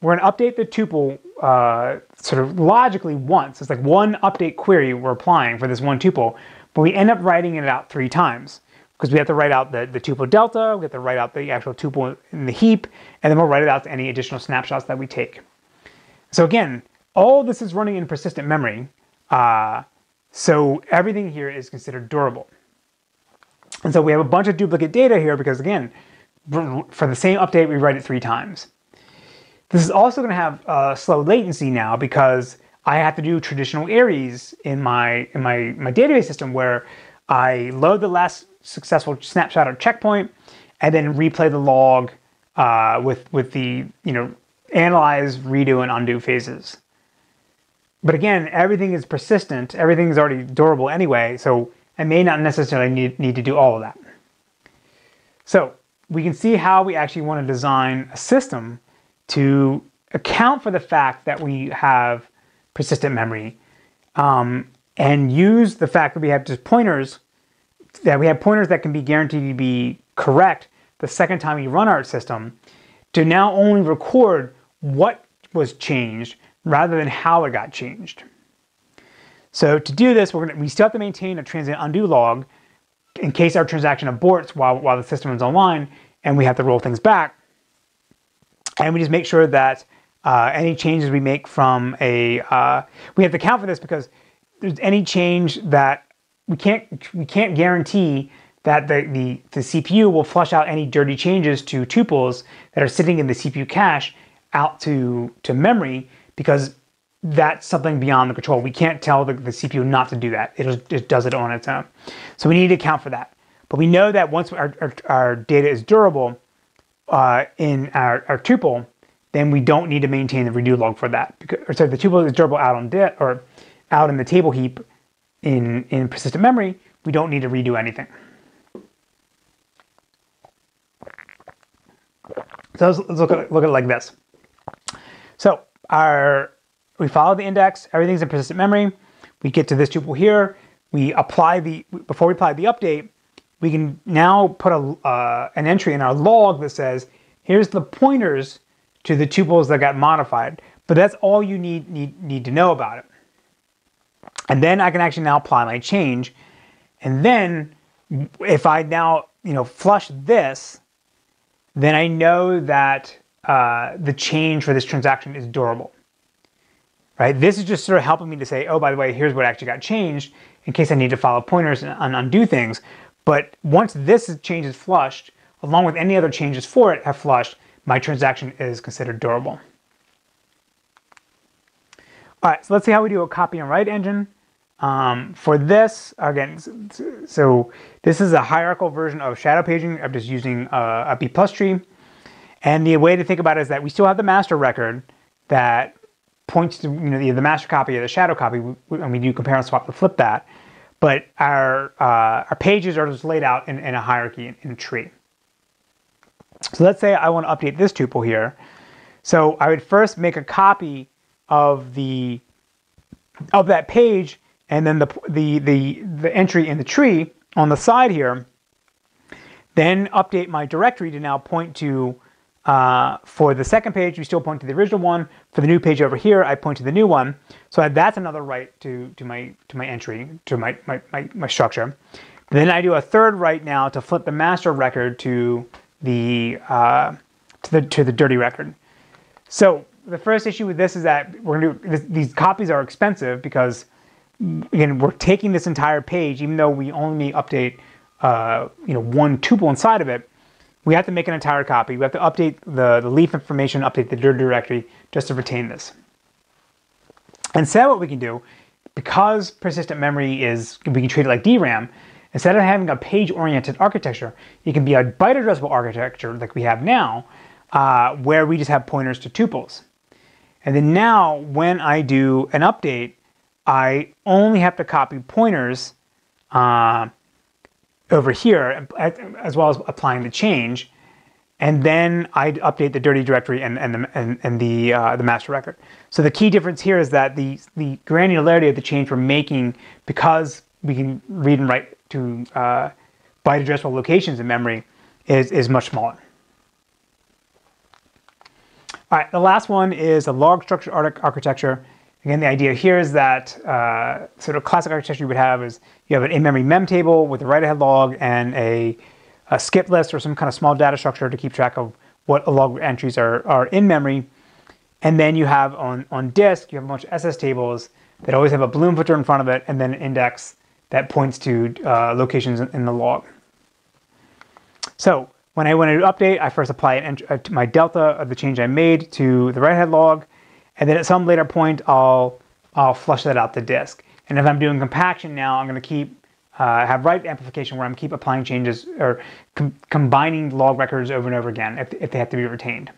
we're going to update the tuple uh, sort of logically once. It's like one update query we're applying for this one tuple, but we end up writing it out three times because we have to write out the, the tuple delta, we have to write out the actual tuple in the heap, and then we'll write it out to any additional snapshots that we take. So again, all this is running in persistent memory, uh, so everything here is considered durable. And so we have a bunch of duplicate data here because again, for the same update, we write it three times. This is also going to have uh, slow latency now because I have to do traditional ARIES in my in my my database system where I load the last successful snapshot or checkpoint, and then replay the log uh, with with the you know analyze, redo, and undo phases. But again, everything is persistent. Everything is already durable anyway, so I may not necessarily need, need to do all of that. So we can see how we actually want to design a system to account for the fact that we have persistent memory um, and use the fact that we have just pointers that we have pointers that can be guaranteed to be correct the second time you run our system to now only record what was changed rather than how it got changed. So to do this, we're gonna, we still have to maintain a transient undo log in case our transaction aborts while, while the system is online and we have to roll things back. And we just make sure that uh, any changes we make from a, uh, we have to account for this because there's any change that we can't we can't guarantee that the, the, the CPU will flush out any dirty changes to tuples that are sitting in the CPU cache out to, to memory because that's something beyond the control. We can't tell the, the CPU not to do that. It, it does it on its own. So we need to account for that. But we know that once our, our, our data is durable uh, in our, our tuple, then we don't need to maintain the redo log for that. Because, or sorry, the tuple is durable out on dit or out in the table heap in, in persistent memory, we don't need to redo anything. So let's, let's look, at look at it like this. So our we follow the index, everything's in persistent memory. We get to this tuple here. We apply the, before we apply the update, we can now put a, uh, an entry in our log that says, here's the pointers to the tuples that got modified. But that's all you need, need, need to know about it. And then I can actually now apply my change. And then if I now you know flush this, then I know that uh, the change for this transaction is durable. Right? This is just sort of helping me to say, oh, by the way, here's what actually got changed in case I need to follow pointers and undo things. But once this change is flushed, along with any other changes for it have flushed, my transaction is considered durable. All right, so let's see how we do a copy and write engine. Um, for this, again, so this is a hierarchical version of shadow paging. I'm just using a, a B plus tree. And the way to think about it is that we still have the master record that points to you know the, the master copy or the shadow copy, and we do compare and swap to flip that. But our uh, our pages are just laid out in, in a hierarchy in, in a tree. So let's say I want to update this tuple here. So I would first make a copy of the of that page and then the the the, the entry in the tree on the side here then update my directory to now point to uh, for the second page we still point to the original one. For the new page over here I point to the new one. So that's another write to to my to my entry to my my, my, my structure. Then I do a third write now to flip the master record to the uh, to the to the dirty record. So the first issue with this is that we're gonna do this, these copies are expensive because again we're taking this entire page even though we only update uh, you know one tuple inside of it we have to make an entire copy. We have to update the, the leaf information update the dirty directory just to retain this. Instead what we can do because persistent memory is we can treat it like DRAM instead of having a page oriented architecture it can be a byte addressable architecture like we have now uh, where we just have pointers to tuples. And then now when I do an update, I only have to copy pointers uh, over here as well as applying the change. And then I update the dirty directory and, and the, and, and the, uh, the master record. So the key difference here is that the, the granularity of the change we're making, because we can read and write to uh, byte addressable locations in memory, is, is much smaller. All right, the last one is a log structured architecture. Again, the idea here is that uh, sort of classic architecture you would have is you have an in-memory mem table with a write-ahead log and a, a, skip list or some kind of small data structure to keep track of what log entries are, are in memory. And then you have on, on disk, you have a bunch of SS tables that always have a bloom filter in front of it and then an index that points to uh, locations in, in the log. So when I want to update, I first apply an, uh, my delta of the change I made to the write-ahead log, and then at some later point, I'll, I'll flush that out the disk. And if I'm doing compaction now, I'm going to keep uh, have write amplification where I'm keep applying changes or com combining log records over and over again if, if they have to be retained.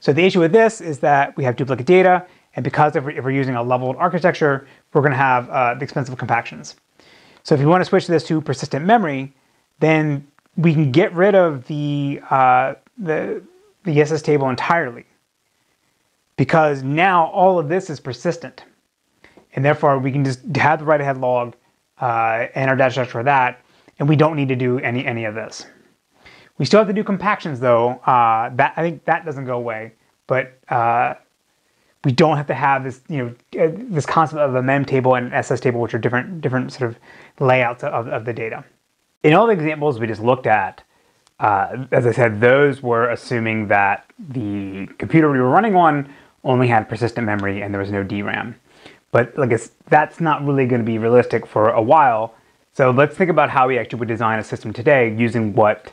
So the issue with this is that we have duplicate data, and because if we're, using a leveled architecture, we're going to have uh, the expensive compactions. So if you want to switch this to persistent memory, then we can get rid of the, uh, the, the SS table entirely because now all of this is persistent. And therefore we can just have the write-ahead log uh, and our data structure for that, and we don't need to do any, any of this. We still have to do compactions though. Uh, that I think that doesn't go away, but uh, we don't have to have this, you know, uh, this concept of a mem table and an SS table, which are different, different sort of layouts of, of the data. In all the examples we just looked at, uh, as I said, those were assuming that the computer we were running on only had persistent memory and there was no DRAM. But like that's not really going to be realistic for a while. So let's think about how we actually would design a system today using what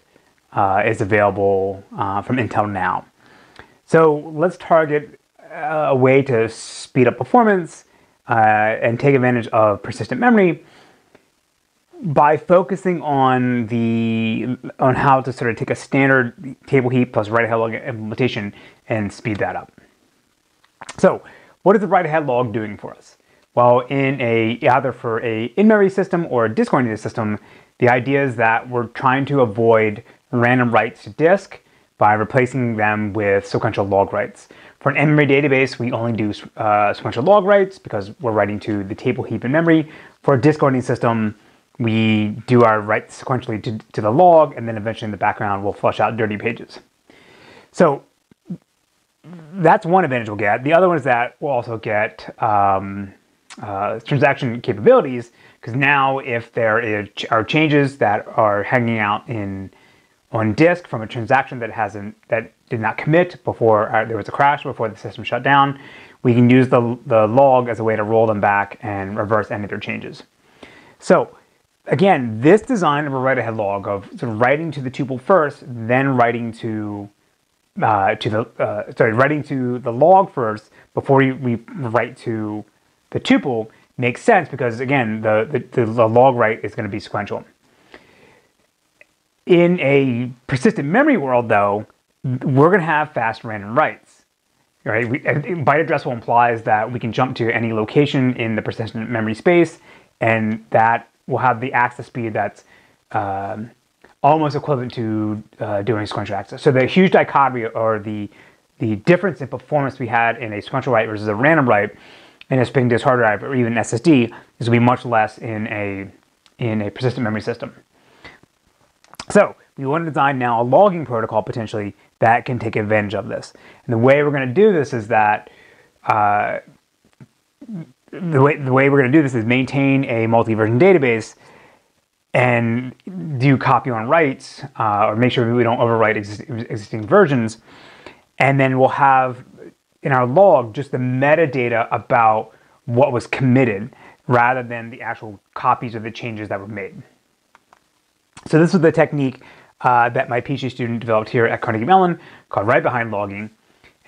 uh, is available uh, from Intel now. So let's target a way to speed up performance uh, and take advantage of persistent memory by focusing on the on how to sort of take a standard table heap plus write ahead log implementation and speed that up. So, what is the write ahead log doing for us? Well, in a either for a in-memory system or a disk-oriented system, the idea is that we're trying to avoid random writes to disk by replacing them with sequential log writes. For an in-memory database, we only do uh, sequential log writes because we're writing to the table heap in memory. For a disk-oriented system, we do our writes sequentially to, to the log, and then eventually in the background, we'll flush out dirty pages. So that's one advantage we'll get. The other one is that we'll also get um, uh, transaction capabilities because now if there are changes that are hanging out in on disk from a transaction that hasn't that did not commit before uh, there was a crash before the system shut down, we can use the, the log as a way to roll them back and reverse any of their changes. So again, this design of a write-ahead log of sort of writing to the tuple first, then writing to uh, to the uh, sorry, writing to the log first before we, we write to the tuple makes sense because again, the, the, the log write is going to be sequential. In a persistent memory world, though, we're going to have fast random writes. Right? We, byte addressable implies that we can jump to any location in the persistent memory space, and that will have the access speed that's um, almost equivalent to uh, doing sequential access. So the huge dichotomy or the the difference in performance we had in a sequential write versus a random write in a spinning disk hard drive or even SSD is going to be much less in a in a persistent memory system. So we want to design now a logging protocol potentially that can take advantage of this. And the way we're going to do this is that uh, the way the way we're going to do this is maintain a multi-version database and do copy on writes uh, or make sure we don't overwrite existing versions. And then we'll have in our log just the metadata about what was committed rather than the actual copies of the changes that were made. So this is the technique uh, that my PhD student developed here at Carnegie Mellon called write Behind Logging.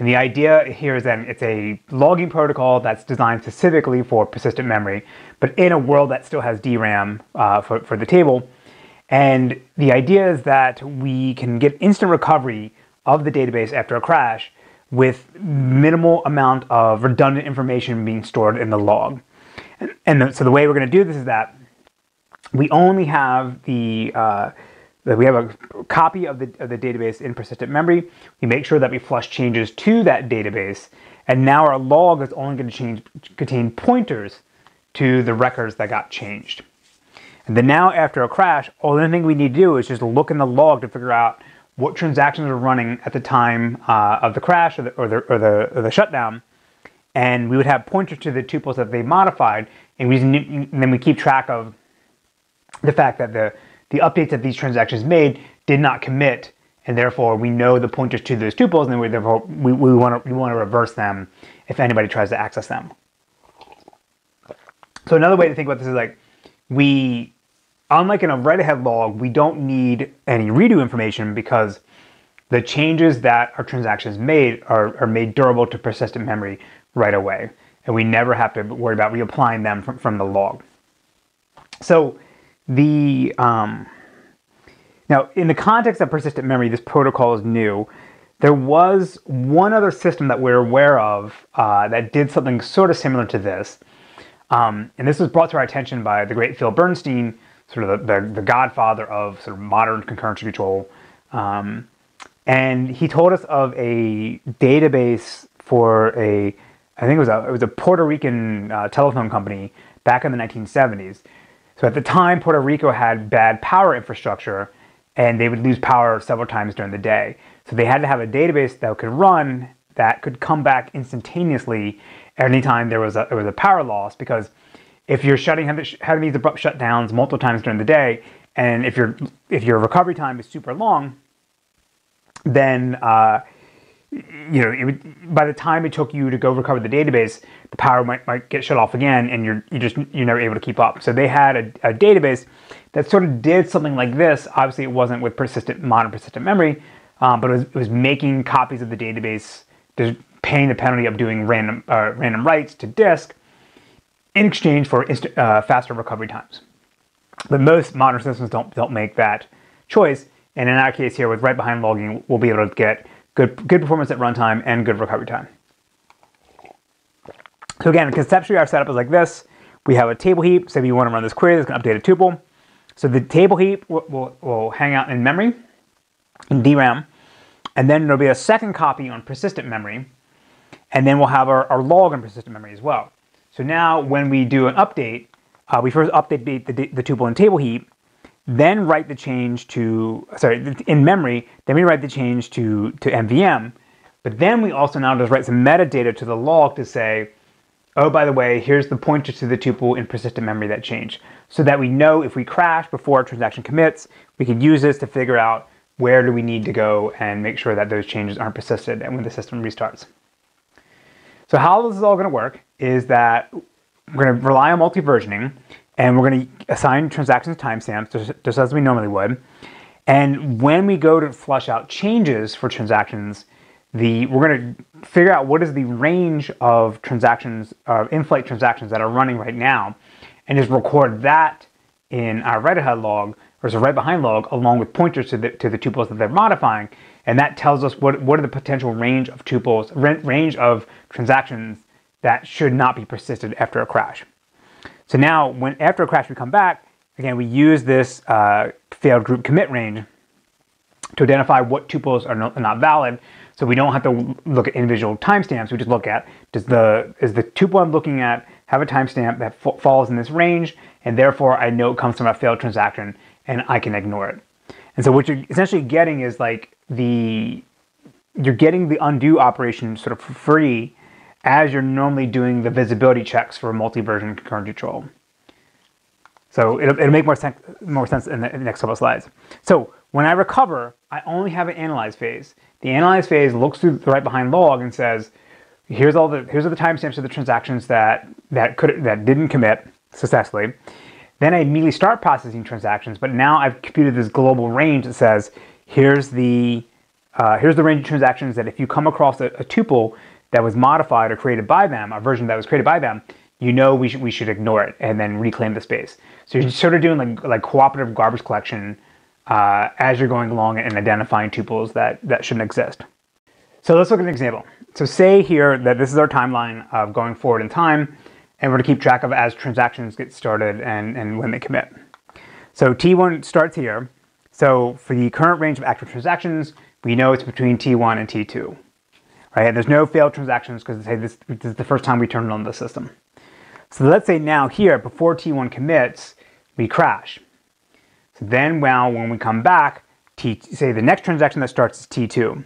And the idea here is that it's a logging protocol that's designed specifically for persistent memory, but in a world that still has DRAM uh, for, for the table. And the idea is that we can get instant recovery of the database after a crash with minimal amount of redundant information being stored in the log. And, and so the way we're going to do this is that we only have the uh, that we have a copy of the, of the database in persistent memory. We make sure that we flush changes to that database. And now our log is only going to change, contain pointers to the records that got changed. And then now after a crash, all the thing we need to do is just look in the log to figure out what transactions are running at the time uh, of the crash or the, or the, or the, or the shutdown. And we would have pointers to the tuples that they modified. And, we, and then we keep track of the fact that the, the updates that these transactions made did not commit, and therefore we know the pointers to those tuples, and we, therefore we, we want to we want to reverse them if anybody tries to access them. So another way to think about this is like we, unlike in a write-ahead log, we don't need any redo information because the changes that our transactions made are, are made durable to persistent memory right away, and we never have to worry about reapplying them from, from the log. So the um, now, in the context of persistent memory, this protocol is new. There was one other system that we're aware of uh, that did something sort of similar to this. Um, and this was brought to our attention by the great Phil Bernstein, sort of the, the, the godfather of sort of modern concurrency control. Um, and he told us of a database for a, I think it was a, it was a Puerto Rican uh, telephone company back in the 1970s so at the time, Puerto Rico had bad power infrastructure and they would lose power several times during the day. So they had to have a database that could run that could come back instantaneously anytime there was a, there was a power loss because if you're shutting having these abrupt shutdowns multiple times during the day and if your if your recovery time is super long then uh, you know, would, by the time it took you to go recover the database, the power might, might get shut off again, and you're you just you're never able to keep up. So they had a, a, database that sort of did something like this. Obviously, it wasn't with persistent modern persistent memory, um, but it was, it was, making copies of the database, paying the penalty of doing random uh, random writes to disk in exchange for uh, faster recovery times. But most modern systems don't don't make that choice. And in our case here, with write behind logging, we'll be able to get good, good performance at runtime, and good recovery time. So again, conceptually, our setup is like this. We have a table heap. Say we want to run this query that's going to update a tuple. So the table heap will, will, will hang out in memory, in DRAM, and then there'll be a second copy on persistent memory, and then we'll have our, our log on persistent memory as well. So now when we do an update, uh, we first update the, the, the tuple in table heap, then write the change to, sorry, in memory, then we write the change to, to NVM. But then we also now just write some metadata to the log to say, oh, by the way, here's the pointer to the tuple in persistent memory that changed. So that we know if we crash before a transaction commits, we can use this to figure out where do we need to go and make sure that those changes aren't persisted and when the system restarts. So how this is all going to work is that we're going to rely on multi-versioning and we're going to assign transactions timestamps just, as we normally would. And when we go to flush out changes for transactions, the we're going to figure out what is the range of transactions, uh, in-flight transactions that are running right now, and just record that in our write ahead log or a write behind log along with pointers to the to the tuples that they're modifying, and that tells us what what are the potential range of tuples, range of transactions that should not be persisted after a crash. So now, when after a crash we come back, again we use this uh, failed group commit range to identify what tuples are not valid so we don't have to look at individual timestamps. We just look at does the is the tuple I'm looking at have a timestamp that falls in this range, and therefore I know it comes from a failed transaction, and I can ignore it. And so what you're essentially getting is like the you're getting the undo operation sort of free as you're normally doing the visibility checks for multi-version concurrent control. So it'll, it'll make more sense, more sense in the, in the next couple of slides. So when I recover, I only have an analyze phase. The analyze phase looks through the write behind log and says, here's all the here's all the timestamps of the transactions that that could that didn't commit successfully. Then I immediately start processing transactions, but now I've computed this global range that says here's the uh, here's the range of transactions that if you come across a, a, tuple that was modified or created by them, a version that was created by them, you know we should we should ignore it and then reclaim the space. So you're sort of doing like like cooperative garbage collection uh, as you're going along and identifying tuples that, that shouldn't exist. So let's look at an example. So say here that this is our timeline of going forward in time, and we're to keep track of as transactions get started and, and when they commit. So T1 starts here. So for the current range of active transactions, we know it's between T1 and T2. Right? And there's no failed transactions because say this, this is the first time we turned on the system. So let's say now here, before T1 commits, we crash. So then well, when we come back, T, say the next transaction that starts is T2.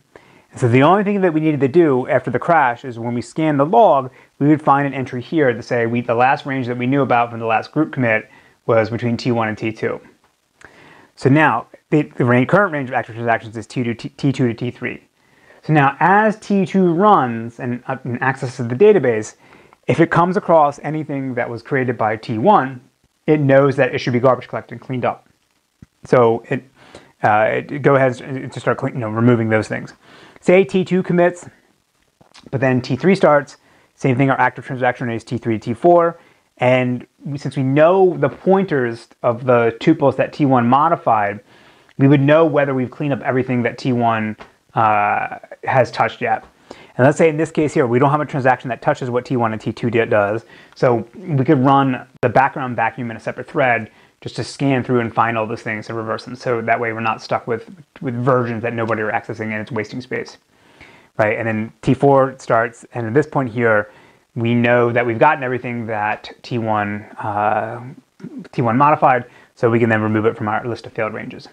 And so the only thing that we needed to do after the crash is when we scan the log, we would find an entry here to say we, the last range that we knew about from the last group commit was between T1 and T2. So now the, the current range of active transactions is T2 to, T2 to T3. So now as T2 runs and, uh, and accesses the database, if it comes across anything that was created by T1, it knows that it should be garbage collected and cleaned up. So it, uh, it go ahead to start you know, removing those things. Say T2 commits, but then T3 starts. Same thing, our active transaction is T3 to T4. And since we know the pointers of the tuples that T1 modified, we would know whether we've cleaned up everything that T1 uh, has touched yet. And let's say in this case here, we don't have a transaction that touches what T1 and T2 does. So we could run the background vacuum in a separate thread just to scan through and find all those things and reverse them. So that way we're not stuck with, with versions that nobody are accessing and it's wasting space. Right, and then T4 starts, and at this point here, we know that we've gotten everything that T1 uh, T1 modified, so we can then remove it from our list of failed ranges.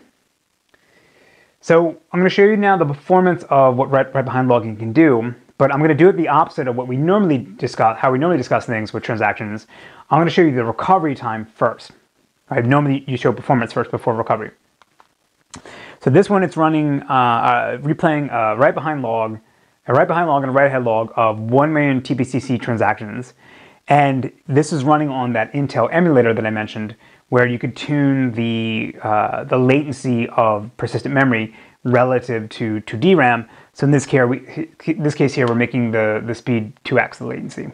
So I'm going to show you now the performance of what right, write behind logging can do, but I'm going to do it the opposite of what we normally discuss, how we normally discuss things with transactions. I'm going to show you the recovery time first. Right? Normally you show performance first before recovery. So this one it's running, uh, uh, replaying a write behind log, a write behind log and a write ahead log of 1 million TPCC transactions. And this is running on that Intel emulator that I mentioned, where you could tune the, uh, the latency of persistent memory relative to, to DRAM. So in this, case, we, this case here, we're making the, the speed 2x the latency.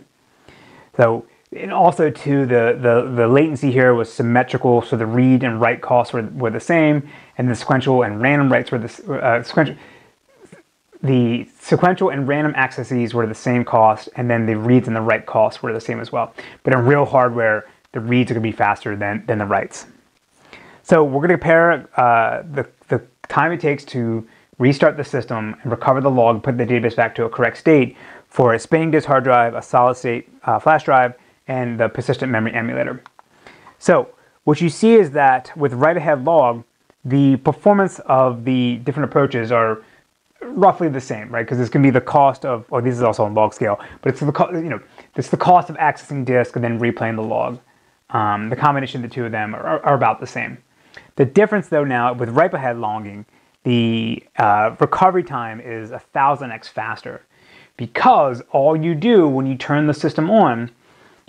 So and also too, the, the, the latency here was symmetrical, so the read and write costs were, were the same, and the sequential and random writes were the uh, sequential. The sequential and random accesses were the same cost, and then the reads and the write costs were the same as well. But in real hardware, the reads are going to be faster than, than the writes. So we're going to compare uh, the, the time it takes to restart the system and recover the log, put the database back to a correct state for a spinning disk hard drive, a solid state uh, flash drive, and the persistent memory emulator. So what you see is that with write ahead log, the performance of the different approaches are roughly the same, right? Because this can be the cost of, or this is also on log scale, but it's the you know it's the cost of accessing disk and then replaying the log. Um, the combination of the two of them are, are, about the same. The difference, though, now with write ahead logging, the uh, recovery time is a thousand x faster because all you do when you turn the system on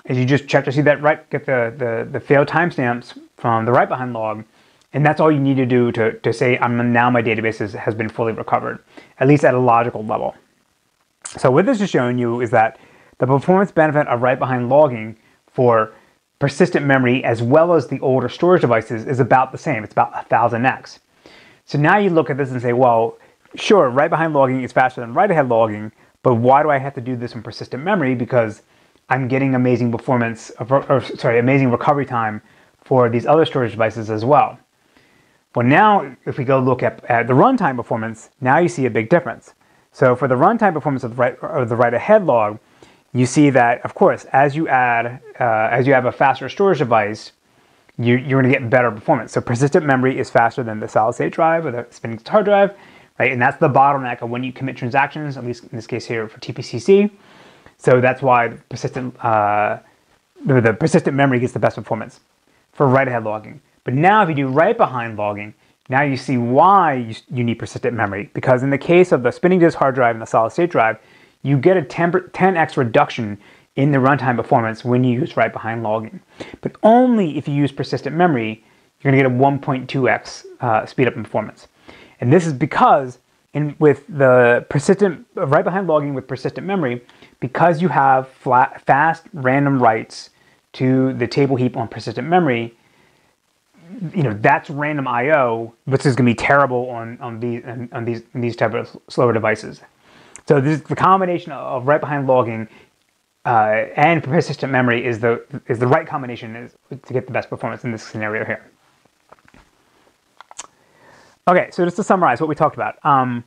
is you just check to see that right, get the the, the fail timestamps from the write behind log and that's all you need to do to, to say, I'm now my database is, has been fully recovered, at least at a logical level. So what this is showing you is that the performance benefit of write behind logging for persistent memory as well as the older storage devices is about the same. It's about 1000x. So now you look at this and say, well, sure, write behind logging is faster than write ahead logging, but why do I have to do this in persistent memory? Because I'm getting amazing performance, or, sorry, amazing recovery time for these other storage devices as well. Well, now if we go look at, at the runtime performance, now you see a big difference. So for the runtime performance of the write, of the write ahead log, you see that, of course, as you add, uh, as you have a faster storage device, you, you're going to get better performance. So persistent memory is faster than the solid state drive or the spinning hard drive, right? And that's the bottleneck of when you commit transactions, at least in this case here for TPCC. So that's why persistent, uh, the, the persistent memory gets the best performance for write ahead logging. But now if you do write behind logging, now you see why you, you need persistent memory. Because in the case of the spinning disk hard drive and the solid state drive, you get a 10, 10x reduction in the runtime performance when you use write behind logging. But only if you use persistent memory, you're to get a 1.2x uh, speed up in performance. And this is because in, with the persistent write behind logging with persistent memory, because you have flat, fast random writes to the table heap on persistent memory, you know that's random I/O, which is going to be terrible on on these on these on these type of slower devices. So this the combination of write behind logging uh, and persistent memory is the is the right combination is to get the best performance in this scenario here. Okay, so just to summarize what we talked about, um,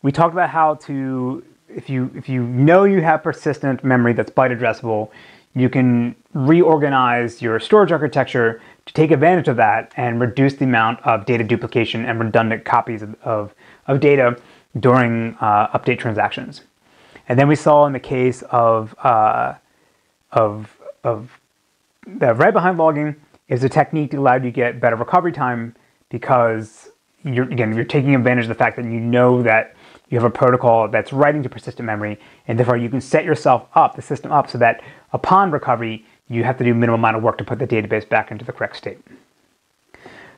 we talked about how to if you if you know you have persistent memory that's byte addressable, you can reorganize your storage architecture to take advantage of that and reduce the amount of data duplication and redundant copies of, of, of data during uh, update transactions. And then we saw in the case of, uh, of, of the write behind logging is a technique that allowed you to get better recovery time because you're, again, you're taking advantage of the fact that you know that you have a protocol that's writing to persistent memory and therefore you can set yourself up, the system up so that upon recovery, you have to do minimum amount of work to put the database back into the correct state.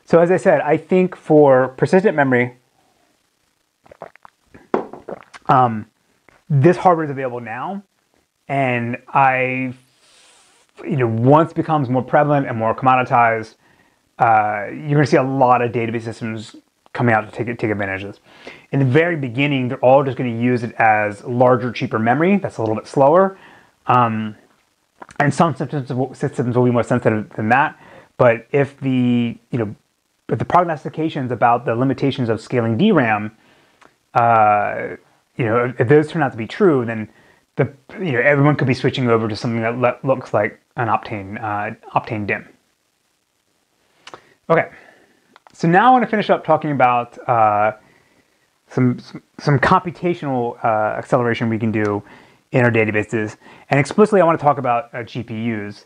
So as I said, I think for persistent memory, um, this hardware is available now, and I, you know, once becomes more prevalent and more commoditized, uh, you're going to see a lot of database systems coming out to take take advantage of this. In the very beginning, they're all just going to use it as larger, cheaper memory. That's a little bit slower. Um, and some systems systems will be more sensitive than that. But if the you know if the prognostications about the limitations of scaling DRAM, uh, you know, if those turn out to be true, then the you know everyone could be switching over to something that le- looks like an Optane uh, Optane DIMM. Okay, so now I want to finish up talking about uh, some, some, some computational uh, acceleration we can do in our databases. And explicitly, I want to talk about uh, GPUs.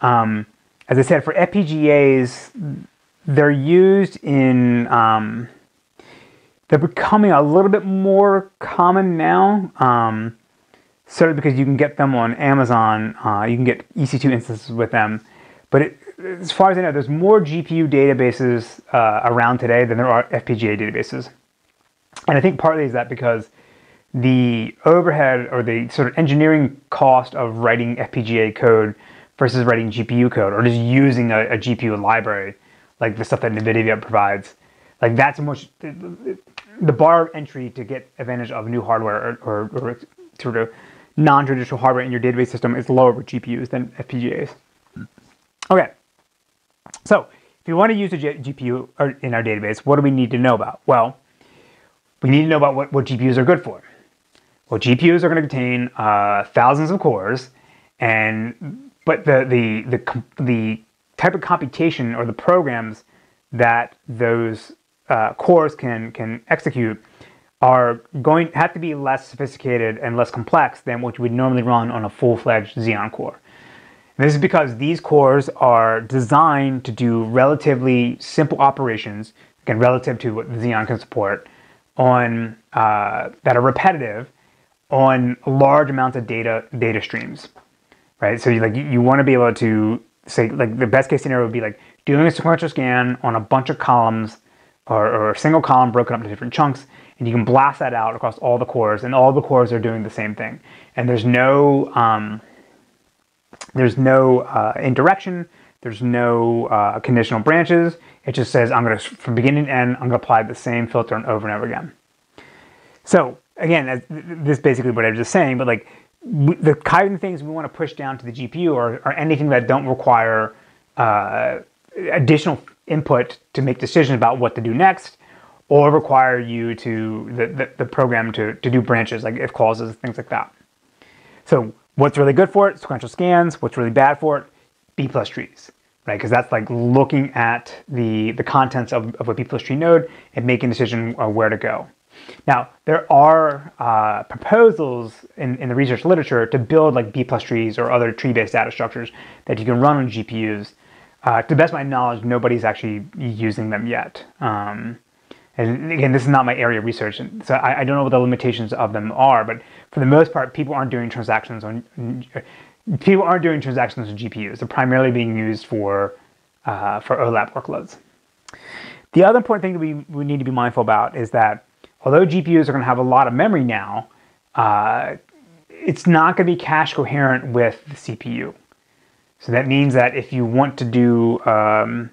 Um, as I said, for FPGAs, they're used in, um, they're becoming a little bit more common now. Um, certainly because you can get them on Amazon, uh, you can get EC2 instances with them. But it, as far as I know, there's more GPU databases uh, around today than there are FPGA databases. And I think partly is that because the overhead or the sort of engineering cost of writing FPGA code versus writing GPU code or just using a, a GPU library, like the stuff that NVIDIA provides, like that's much the, bar of entry to get advantage of new hardware or, or, or sort of non-traditional hardware in your database system is lower with GPUs than FPGAs. Okay, so if you want to use a GPU in our database, what do we need to know about? Well, we need to know about what, what GPUs are good for. Well, GPUs are going to contain uh, thousands of cores, and but the, the the the type of computation or the programs that those uh, cores can can execute are going have to be less sophisticated and less complex than what you would normally run on a full-fledged Xeon core. And this is because these cores are designed to do relatively simple operations, again, relative to what Xeon can support, on uh, that are repetitive on large amounts of data data streams, right? So you like you, you want to be able to say like the best case scenario would be like doing a sequential scan on a bunch of columns or, or a single column broken up into different chunks, and you can blast that out across all the cores, and all the cores are doing the same thing. And there's no um, there's no uh, indirection, there's no uh, conditional branches. It just says I'm going to from beginning to end, I'm going to apply the same filter over and over again. So again, this is basically what I was just saying, but like the kind of things we want to push down to the GPU are, are anything that don't require uh, additional input to make decisions about what to do next or require you to the, the, the, program to, to do branches like if clauses things like that. So what's really good for it? Sequential scans. What's really bad for it? B plus trees right? Because that's like looking at the the contents of, of a b plus tree node and making a decision where to go. Now there are uh, proposals in, in the research literature to build like b plus trees or other tree-based data structures that you can run on gpus uh, to the best of my knowledge, nobody's actually using them yet. Um, and again, this is not my area of research, so I, I, don't know what the limitations of them are. But for the most part, people aren't doing transactions on people aren't doing transactions on GPUs. They're primarily being used for uh, for OLAP workloads. The other important thing that we, we need to be mindful about is that although GPUs are going to have a lot of memory now, uh, it's not going to be cache coherent with the CPU. So that means that if you want to do, um,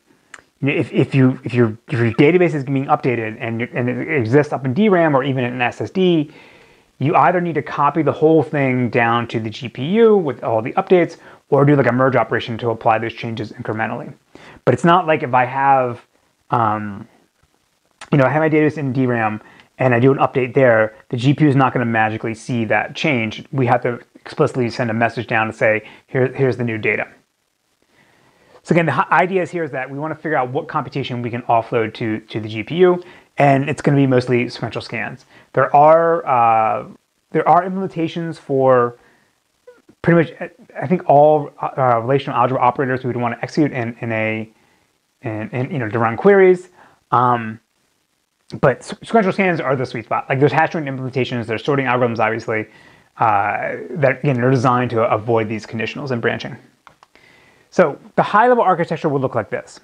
if, if, you, if, your, if your database is being updated and, and it exists up in DRAM or even in an SSD, you either need to copy the whole thing down to the GPU with all the updates or do like a merge operation to apply those changes incrementally. But it's not like if I have, um, you know, I have my database in DRAM and I do an update there, the GPU is not going to magically see that change. We have to explicitly send a message down to say, Here, here's the new data. So again, the idea is here is that we want to figure out what computation we can offload to, to the GPU, and it's going to be mostly sequential scans. There are uh, there are implementations for pretty much I think all uh, relational algebra operators we would want to execute in, in a in, in you know to run queries. Um, but sequential scans are the sweet spot. Like there's hash join implementations, there's sorting algorithms, obviously, uh, that again are designed to avoid these conditionals and branching. So the high level architecture would look like this.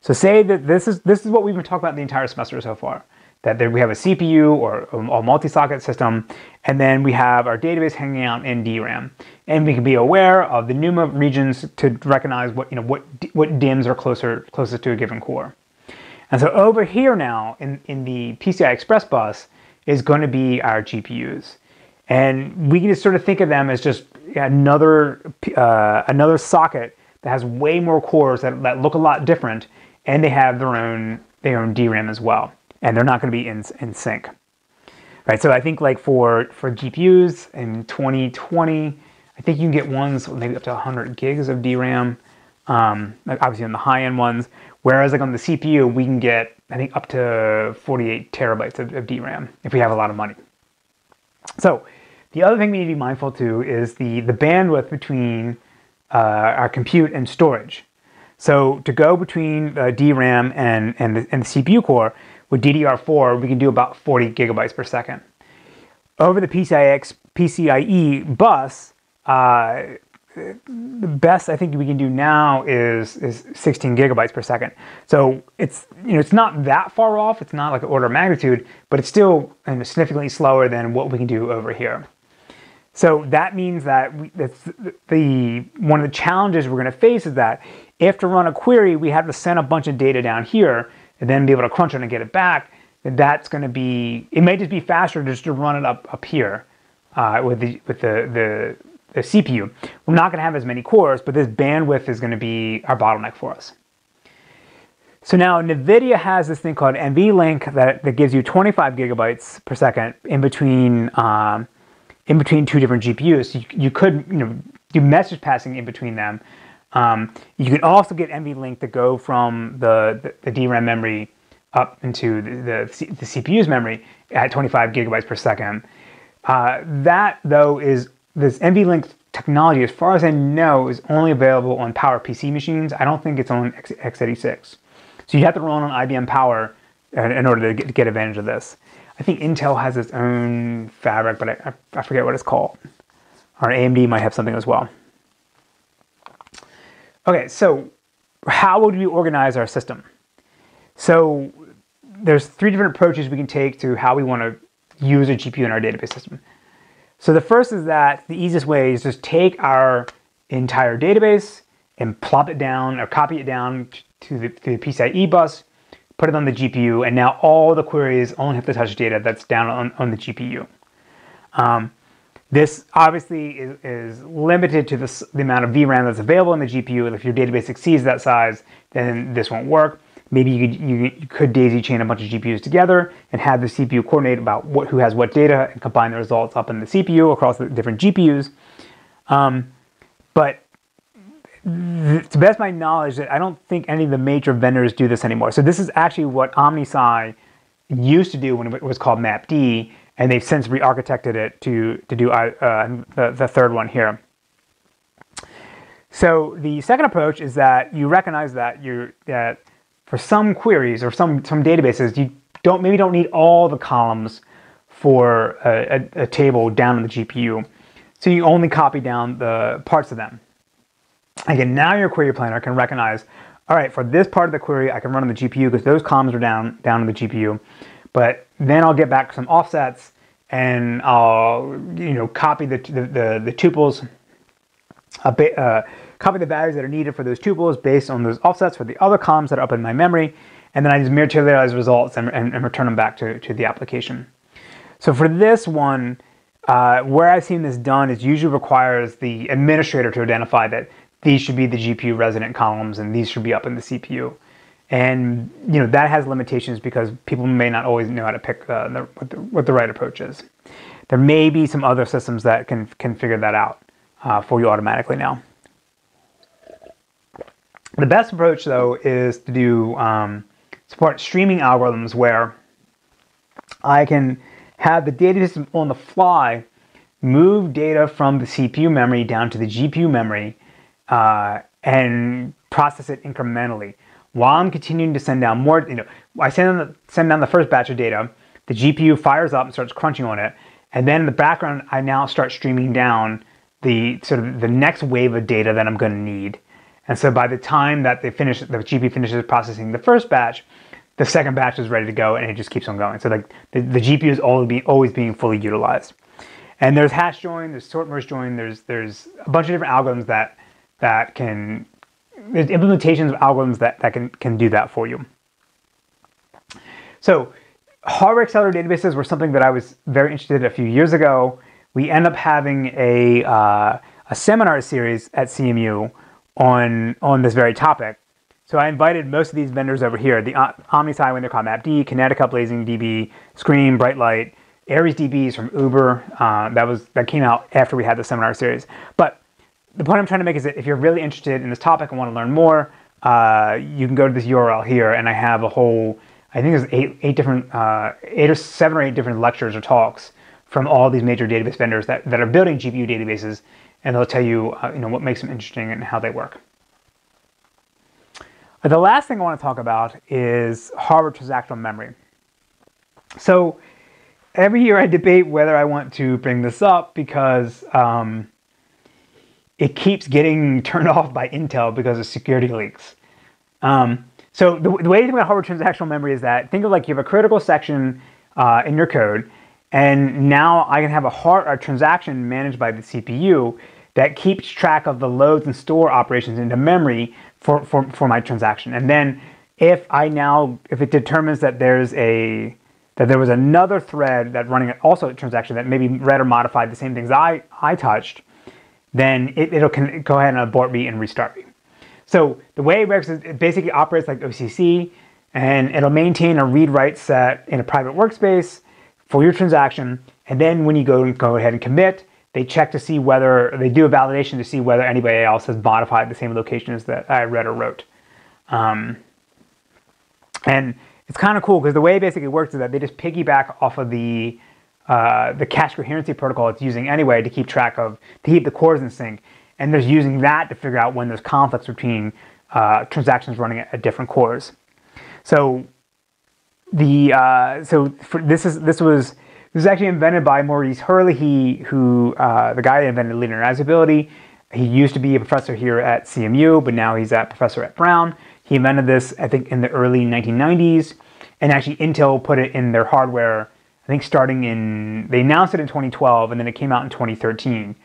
So say that this is, this is what we've been talking about the entire semester so far. That we have a CPU or a multi-socket system, and then we have our database hanging out in DRAM. And we can be aware of the NUMA regions to recognize what, you know, what, what DIMMs are closer, closest to a given core. And so over here now in, in the PCI Express bus is going to be our GPUs. And we can just sort of think of them as just another, uh, another socket that has way more cores that, that look a lot different, and they have their own their own DRAM as well, and they're not going to be in in sync. Right, so I think like for for GPUs in 2020, I think you can get ones maybe up to 100 gigs of DRAM, um, obviously on the high end ones. Whereas like on the CPU, we can get I think up to 48 terabytes of, of DRAM if we have a lot of money. So the other thing we need to be mindful to is the the bandwidth between uh, our compute and storage. So to go between uh, DRAM and, and, the, and the CPU core with DDR4, we can do about 40 gigabytes per second. Over the PCIX, PCIe bus, uh, the best I think we can do now is is 16 gigabytes per second. So it's you know it's not that far off. It's not like an order of magnitude, but it's still significantly slower than what we can do over here. So that means that we, the one of the challenges we're going to face is that if to run a query, we have to send a bunch of data down here and then be able to crunch it and get it back. That's going to be it may just be faster just to run it up up here uh, with the with the, the the CPU. We're not going to have as many cores, but this bandwidth is going to be our bottleneck for us. So now NVIDIA has this thing called NVLink that, that gives you 25 gigabytes per second in between um, in between two different GPUs. You, you could you know do message passing in between them. Um, you can also get NVLink to go from the, the, the DRAM memory up into the, the, the CPU's memory at 25 gigabytes per second. Uh, that, though, is this NVLink technology, as far as I know, is only available on PowerPC machines. I don't think it's on x86. So you have to run on IBM Power uh, in order to get, to get advantage of this. I think Intel has its own fabric, but I, I forget what it's called. Or AMD might have something as well. Okay, so how would we organize our system? So there's three different approaches we can take to how we want to use a GPU in our database system. So the first is that the easiest way is just take our entire database and plop it down or copy it down to the, to the PCIe bus, put it on the GPU, and now all the queries only have to touch data that's down on, on the GPU. Um, this obviously is, is limited to the, the amount of VRAM that's available in the GPU. If your database exceeds that size, then this won't work. Maybe you could, you, could daisy chain a bunch of GPUs together and have the CPU coordinate about what, who has what data and combine the results up in the CPU across the different GPUs. Um, but to best my knowledge, I don't think any of the major vendors do this anymore. So this is actually what OmniSci used to do when it was called MapD, and they've since re-architected it to to do uh, the, the third one here. So the second approach is that you recognize that you that for some queries or some some databases you don't maybe don't need all the columns for a, a, a table down in the GPU. So you only copy down the parts of them. Again, now your query planner can recognize, all right, for this part of the query, I can run on the GPU because those columns are down, down in the GPU. But then I'll get back some offsets and I'll, you know, copy the, the, the, the tuples, uh, uh, copy the values that are needed for those tuples based on those offsets for the other columns that are up in my memory. And then I just materialize results and, and, and return them back to, to the application. So for this one, uh, where I've seen this done is usually requires the administrator to identify that these should be the GPU resident columns and these should be up in the CPU. And you know that has limitations because people may not always know how to pick uh, the, what, the, what, the, right approach is. There may be some other systems that can, can figure that out uh, for you automatically now. The best approach though is to do um, support streaming algorithms where I can have the data system on the fly move data from the CPU memory down to the GPU memory uh, and process it incrementally. While I'm continuing to send down more, you know, I send down, the, send down the first batch of data, the GPU fires up and starts crunching on it, and then in the background, I now start streaming down the sort of the next wave of data that I'm going to need. And so by the time that they finish, the GPU finishes processing the first batch, the second batch is ready to go, and it just keeps on going. So like the, the GPU is always being always being fully utilized. And there's hash join, there's sort merge join, there's there's a bunch of different algorithms that that can, there's implementations of algorithms that, that can, can do that for you. So hardware accelerated databases were something that I was very interested in a few years ago. We end up having a, uh, a seminar series at CMU on, on this very topic. So I invited most of these vendors over here, the OmniSci when they're called MapD, Kinetica, Blazing DB, SQream, Brytlyt, Aries DBs from Uber. Uh, that was that came out after we had the seminar series. But the point I'm trying to make is that if you're really interested in this topic and want to learn more, uh, you can go to this URL here, and I have a whole, I think there's eight, eight different, uh, eight or seven or eight different lectures or talks from all these major database vendors that, that are building GPU databases, and they'll tell you, uh, you know, what makes them interesting and how they work. The last thing I want to talk about is hardware transactional memory. So every year I debate whether I want to bring this up because um, it keeps getting turned off by Intel because of security leaks. Um, so the, the, way to think about hardware transactional memory is that think of like you have a critical section uh, in your code, and now I can have a, hard, a transaction managed by the CPU that keeps track of the loads and store operations into memory for, for, for my transaction. And then if I now, if it determines that there's a, that there was another thread that running also a transaction that maybe read or modified the same things I, I touched, then it, will go ahead and abort me and restart me. So the way it works is it basically operates like OCC and it'll maintain a read-write set in a private workspace for your transaction. And then when you go go ahead and commit, they check to see whether they do a validation to see whether anybody else has modified the same locations that I read or wrote. Um, and it's kind of cool because the way it basically works is that they just piggyback off of the uh, the cache coherency protocol it's using anyway to keep track of to keep the cores in sync, and they're using that to figure out when there's conflicts between uh, transactions running at, different cores. So the uh, so this is this was this was actually invented by Maurice Herlihy, who uh, the guy that invented linearizability. He used to be a professor here at CMU, but now he's a professor at Brown. He invented this, I think, in the early 1990s, and actually Intel put it in their hardware. I think starting in they announced it in 2012, and then it came out in 2013.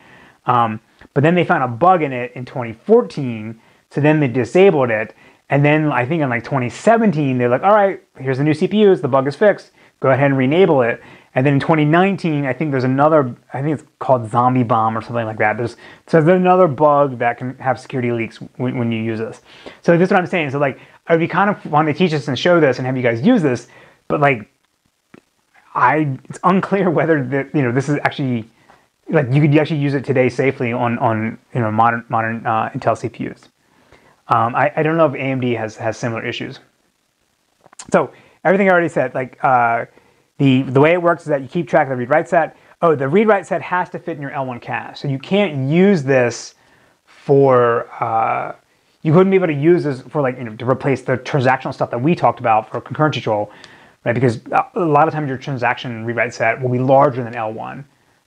Um, but then they found a bug in it in 2014, so then they disabled it. And then I think in like 2017, they're like, all right, here's the new CPUs, the bug is fixed. Go ahead and re-enable it. And then in 2019, I think there's another, I think it's called Zombie Bomb or something like that. There's so there's another bug that can have security leaks when, when you use this. So this is what I'm saying. So like, I would be kind of want to teach this and show this and have you guys use this, but like, I it's unclear whether that you know this is actually like you could actually use it today safely on on you know modern modern uh, Intel CPUs. Um, I, I don't know if AMD has has similar issues. So everything I already said, like. Uh, the, the way it works is that you keep track of the read-write set. Oh, the read-write set has to fit in your L1 cache. So you can't use this for, uh, you wouldn't be able to use this for like, you know, to replace the transactional stuff that we talked about for concurrent control, right? Because a lot of times your transaction read-write set will be larger than L1.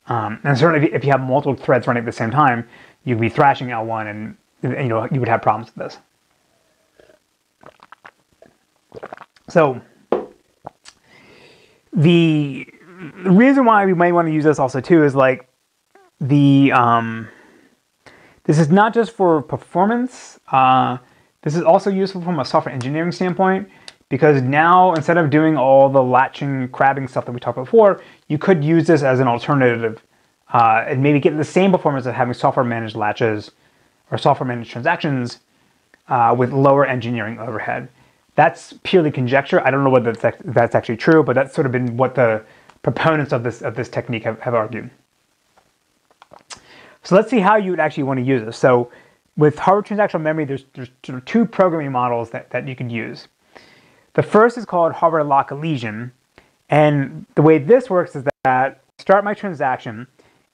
Um, and certainly if you have multiple threads running at the same time, you'd be thrashing L1 and, you know, you would have problems with this. So the reason why we might want to use this also too is like the um, this is not just for performance. Uh, this is also useful from a software engineering standpoint because now instead of doing all the latching, crabbing stuff that we talked about before, you could use this as an alternative uh, and maybe get the same performance of having software managed latches or software managed transactions uh, with lower engineering overhead. That's purely conjecture. I don't know whether that's actually true, but that's sort of been what the proponents of this of this technique have, have argued. So let's see how you would actually want to use this. So with hardware transactional memory, there's, there's two programming models that, that you can use. The first is called hardware lock elision. And the way this works is that I start my transaction,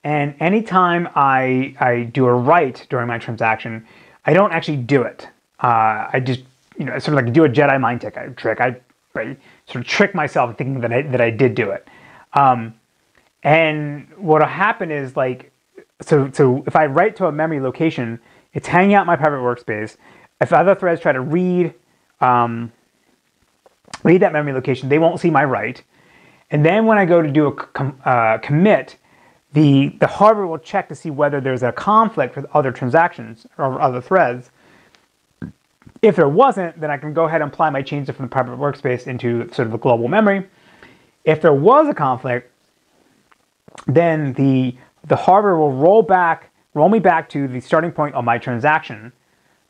and anytime I, I do a write during my transaction, I don't actually do it. Uh, I just you know, sort of like do a Jedi mind trick. I, trick. I, sort of trick myself thinking that I, that I did do it. Um, and what'll happen is like, so, so if I write to a memory location, it's hanging out my private workspace. If other threads try to read, um, read that memory location, they won't see my write. And then when I go to do a com uh, commit, the, the hardware will check to see whether there's a conflict with other transactions or other threads. If there wasn't, then I can go ahead and apply my changes from the private workspace into sort of a global memory. If there was a conflict, then the, the hardware will roll back, roll me back to the starting point of my transaction,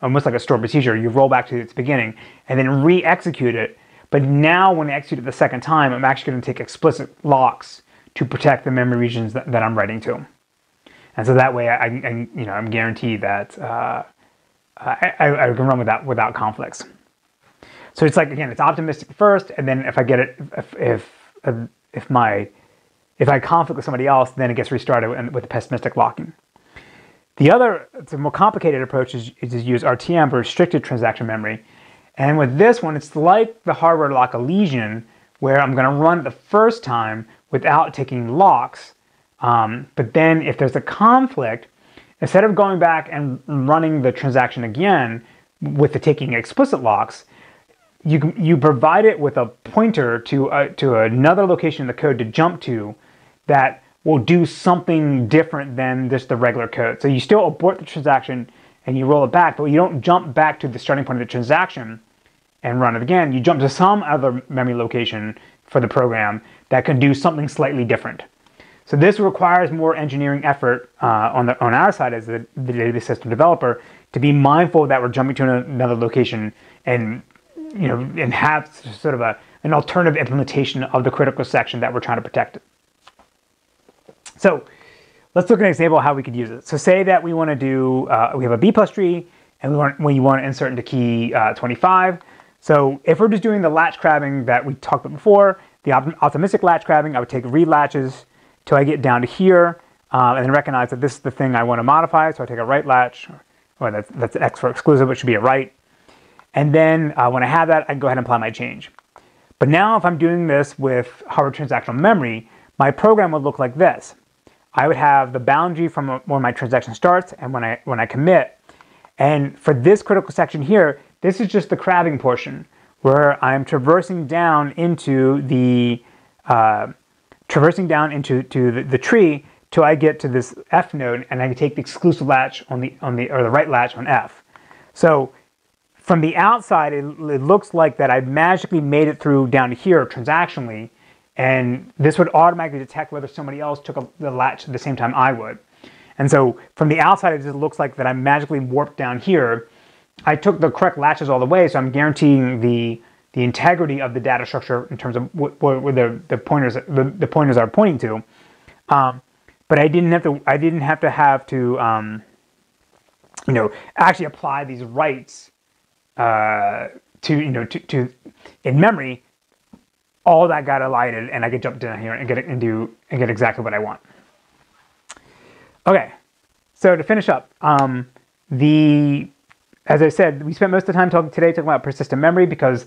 almost like a stored procedure. You roll back to its beginning and then re-execute it. But now when I execute it the second time, I'm actually going to take explicit locks to protect the memory regions that, that I'm writing to. And so that way I, I, you know, I'm guaranteed that uh, I, I, can run without without conflicts. So it's like again, it's optimistic first, and then if I get it, if if if my if I conflict with somebody else, then it gets restarted with pessimistic locking. The other, a more complicated approach is, is to use RTM for restricted transaction memory. And with this one, it's like the hardware lock elision, where I'm going to run it the first time without taking locks. Um, but then if there's a conflict, Instead of going back and running the transaction again with the taking explicit locks, you, you provide it with a pointer to, to another location in the code to jump to that will do something different than just the regular code. So you still abort the transaction and you roll it back, but you don't jump back to the starting point of the transaction and run it again. You jump to some other memory location for the program that can do something slightly different. So this requires more engineering effort uh, on, the, on our side as the, the database system developer to be mindful that we're jumping to another location and you know and have sort of a, an alternative implementation of the critical section that we're trying to protect. So let's look at an example of how we could use it. So say that we want to do, uh, we have a B plus tree and we want, you want to insert into key uh, 25. So if we're just doing the latch crabbing that we talked about before, the optimistic latch crabbing, I would take read latches till I get down to here, um, and then recognize that this is the thing I want to modify. So I take a write latch, or that's, that's X for exclusive, it should be a write. And then uh, when I have that, I can go ahead and apply my change. But now if I'm doing this with hardware transactional memory, my program would look like this. I would have the boundary from where my transaction starts and when I, when I commit. And for this critical section here, this is just the crabbing portion where I'm traversing down into the uh, traversing down into to the, the, tree till I get to this F node and I can take the exclusive latch on the on the or the write latch on F. So from the outside, it, it looks like that I magically made it through down here transactionally, and this would automatically detect whether somebody else took a, the latch at the same time I would. And so from the outside, it just looks like that I'm magically warped down here. I took the correct latches all the way, so I'm guaranteeing the the integrity of the data structure in terms of what, what the, the pointers the, the pointers are pointing to. Um, but I didn't have to I didn't have to have to um, you know actually apply these writes uh, to you know to, to in memory. All that got elided, and I could jump down here and get and do and get exactly what I want. Okay, so to finish up, um, the as I said, we spent most of the time talking today talking about persistent memory because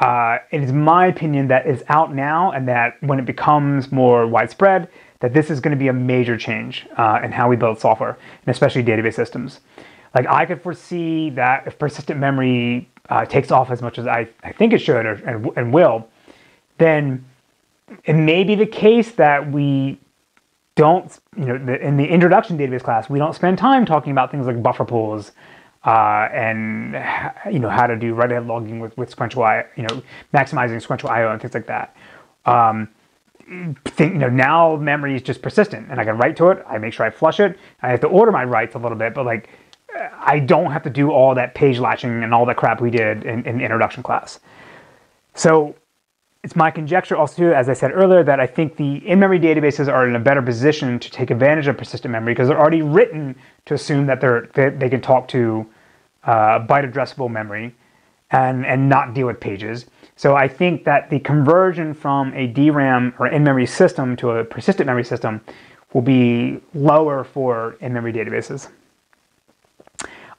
uh, it is my opinion that is out now, and that when it becomes more widespread, that this is going to be a major change uh, in how we build software, and especially database systems. Like I could foresee that if persistent memory uh, takes off as much as I, I think it should or, and, and will, then it may be the case that we don't, you know, in the introduction database class, we don't spend time talking about things like buffer pools uh, and, you know, how to do write-ahead logging with, with sequential, I, you know, maximizing sequential I/O and things like that. Um, think, you know, now memory is just persistent, and I can write to it. I make sure I flush it. I have to order my writes a little bit, but like, I don't have to do all that page latching and all that crap we did in, in introduction class. So it's my conjecture also, as I said earlier, that I think the in-memory databases are in a better position to take advantage of persistent memory because they're already written to assume that they're they, they can talk to uh, byte addressable memory and and not deal with pages. So I think that the conversion from a DRAM or in-memory system to a persistent memory system will be lower for in-memory databases.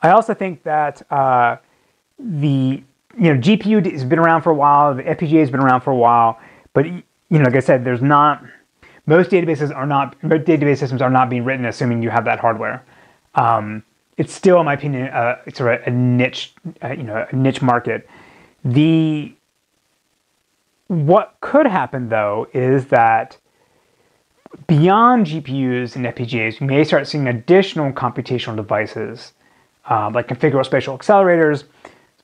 I also think that uh, the you know, GPU has been around for a while. The FPGA has been around for a while, but you know, like I said, there's not most databases are not most database systems are not being written assuming you have that hardware. Um, it's still, in my opinion, uh, sort of a niche, uh, you know, a niche market. The what could happen though is that beyond GPUs and FPGAs, you may start seeing additional computational devices uh, like configurable spatial accelerators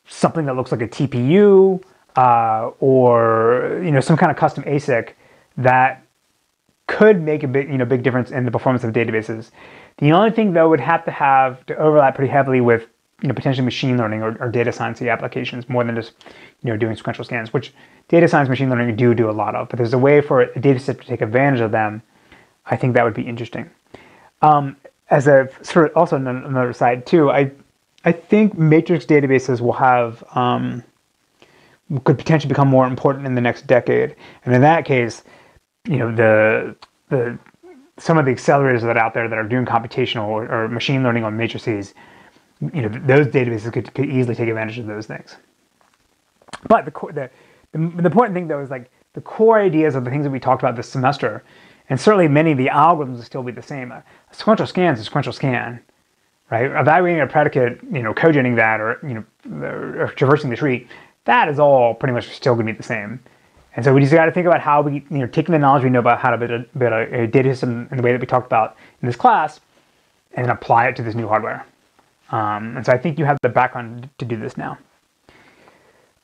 something that looks like a TPU uh, or you know some kind of custom ASIC that could make a big you know big difference in the performance of databases. The only thing though would have to have to overlap pretty heavily with you know potentially machine learning or, or data science applications more than just you know doing sequential scans, which data science machine learning do do a lot of. But there's a way for a data set to take advantage of them. I think that would be interesting. Um, as a sort of also another side too, I I think matrix databases will have um, could potentially become more important in the next decade, and in that case, you know the the some of the accelerators that are out there that are doing computational or, or machine learning on matrices, you know those databases could, could easily take advantage of those things. But the, the the the important thing though is like the core ideas of the things that we talked about this semester, and certainly many of the algorithms will still be the same. A sequential scan is a sequential scan right? Evaluating a predicate, you know, cogenting that or, you know, or traversing the tree, that is all pretty much still going to be the same. And so we just got to think about how we, you know, taking the knowledge we know about how to build, a, build a, data system in the way that we talked about in this class, and then apply it to this new hardware. Um, and so I think you have the background to do this now.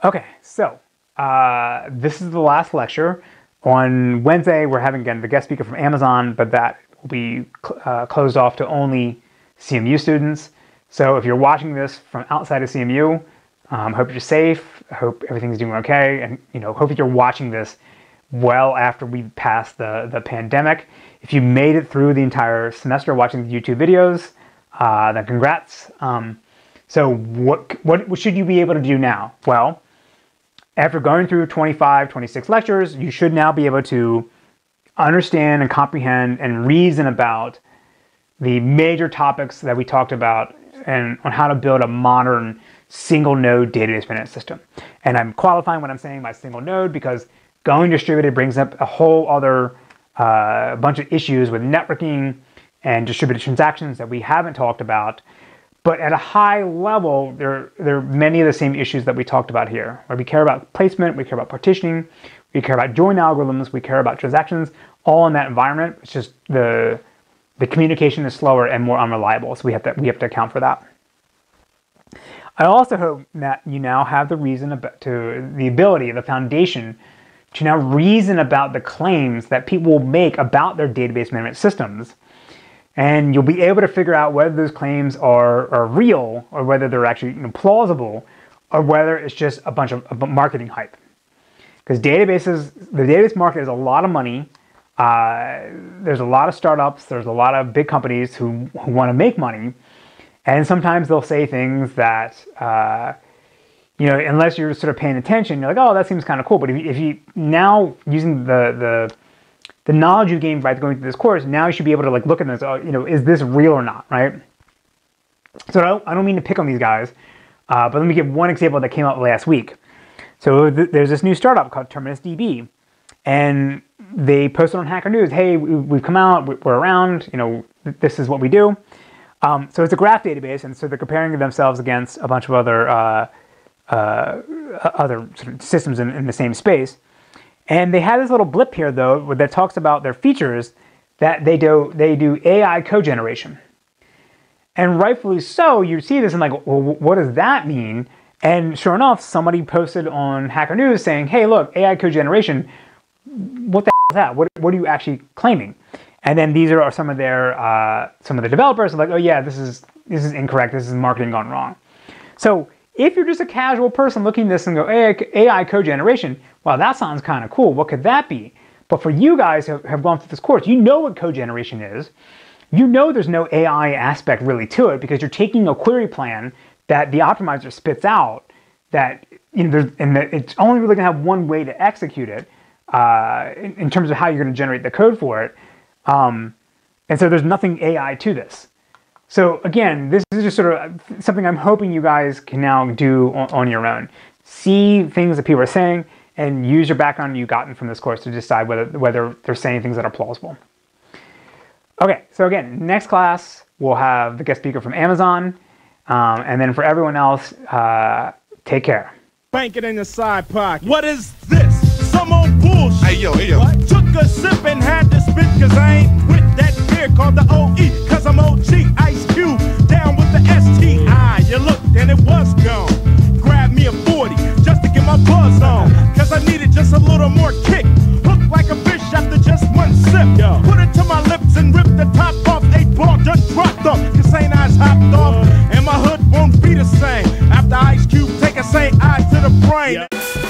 Okay, so uh, this is the last lecture. On Wednesday, we're having again the guest speaker from Amazon, but that will be cl- uh, closed off to only CMU students. So if you're watching this from outside of CMU, um, hope you're safe. Hope everything's doing okay, and you know, hope that you're watching this well after we passed the the pandemic. If you made it through the entire semester watching the YouTube videos, uh, then congrats. Um, so what, what what should you be able to do now? Well, after going through 25, 26 lectures, you should now be able to understand and comprehend and reason about the major topics that we talked about and on how to build a modern single node database management system. And I'm qualifying what I'm saying by single node because going distributed brings up a whole other uh, bunch of issues with networking and distributed transactions that we haven't talked about. But at a high level, there, there are many of the same issues that we talked about here. Where we care about placement, we care about partitioning, we care about join algorithms, we care about transactions, all in that environment. It's just the the communication is slower and more unreliable, so we have to we have to account for that. I also hope that you now have the reason to the ability, the foundation to now reason about the claims that people will make about their database management systems. And you'll be able to figure out whether those claims are, are real or whether they're actually you know, plausible or whether it's just a bunch of, of marketing hype. Because databases, the database market is a lot of money. Uh, there's a lot of startups, there's a lot of big companies who, who want to make money. And sometimes they'll say things that, uh, you know, unless you're sort of paying attention, you're like, oh, that seems kind of cool. But if you, if you now using the the the knowledge you gained by going through this course, now you should be able to like look at this. Oh, you know, is this real or not, right? So I don't, I don't mean to pick on these guys, uh, but let me give one example that came out last week. So th- there's this new startup called Terminus DB, and they posted on Hacker News, "Hey, we, have come out, we're around. You know, this is what we do." Um, so it's a graph database, and so they're comparing themselves against a bunch of other uh, uh, other sort of systems in, in, the same space. And they have this little blip here though that talks about their features that they do they do AI code generation. And rightfully so, you see this and like, well, what does that mean? And sure enough, somebody posted on Hacker News saying, "Hey, look, AI code generation. What the is that? What, what are you actually claiming?" And then these are some of their uh, some of the developers are like, "Oh yeah, this is this is incorrect. This is marketing gone wrong." So if you're just a casual person looking at this and go, AI code generation, wow, that sounds kind of cool. What could that be? But for you guys who have gone through this course, you know what code generation is. You know there's no AI aspect really to it because you're taking a query plan that the optimizer spits out that, you know, and it's only really going to have one way to execute it uh, in, in, terms of how you're going to generate the code for it. Um, and so there's nothing AI to this. So again, this is just sort of something I'm hoping you guys can now do on, on your own. See things that people are saying and use your background you've gotten from this course to decide whether, whether they're saying things that are plausible. Okay, so again, next class we'll have the guest speaker from Amazon. Um, and then for everyone else, uh, take care. Bank it in the side pocket. What is this? Some old bullshit. Hey, yo, hey, yo. What? Took a sip and had to spit cause I ain't with that beer called the OE. Cause I'm OG. Ice Cube down with the STI. You looked and it was gone. Grab me a 40 just to get my buzz on. Cause I needed just a little more kick. Hooked like a fish after just one sip. Yo. Put it to my lips and rip the top off. Eight ball just dropped off. Cause St. I's hopped off. And my hood won't be the same. After Ice Cube take a St. I to the brain.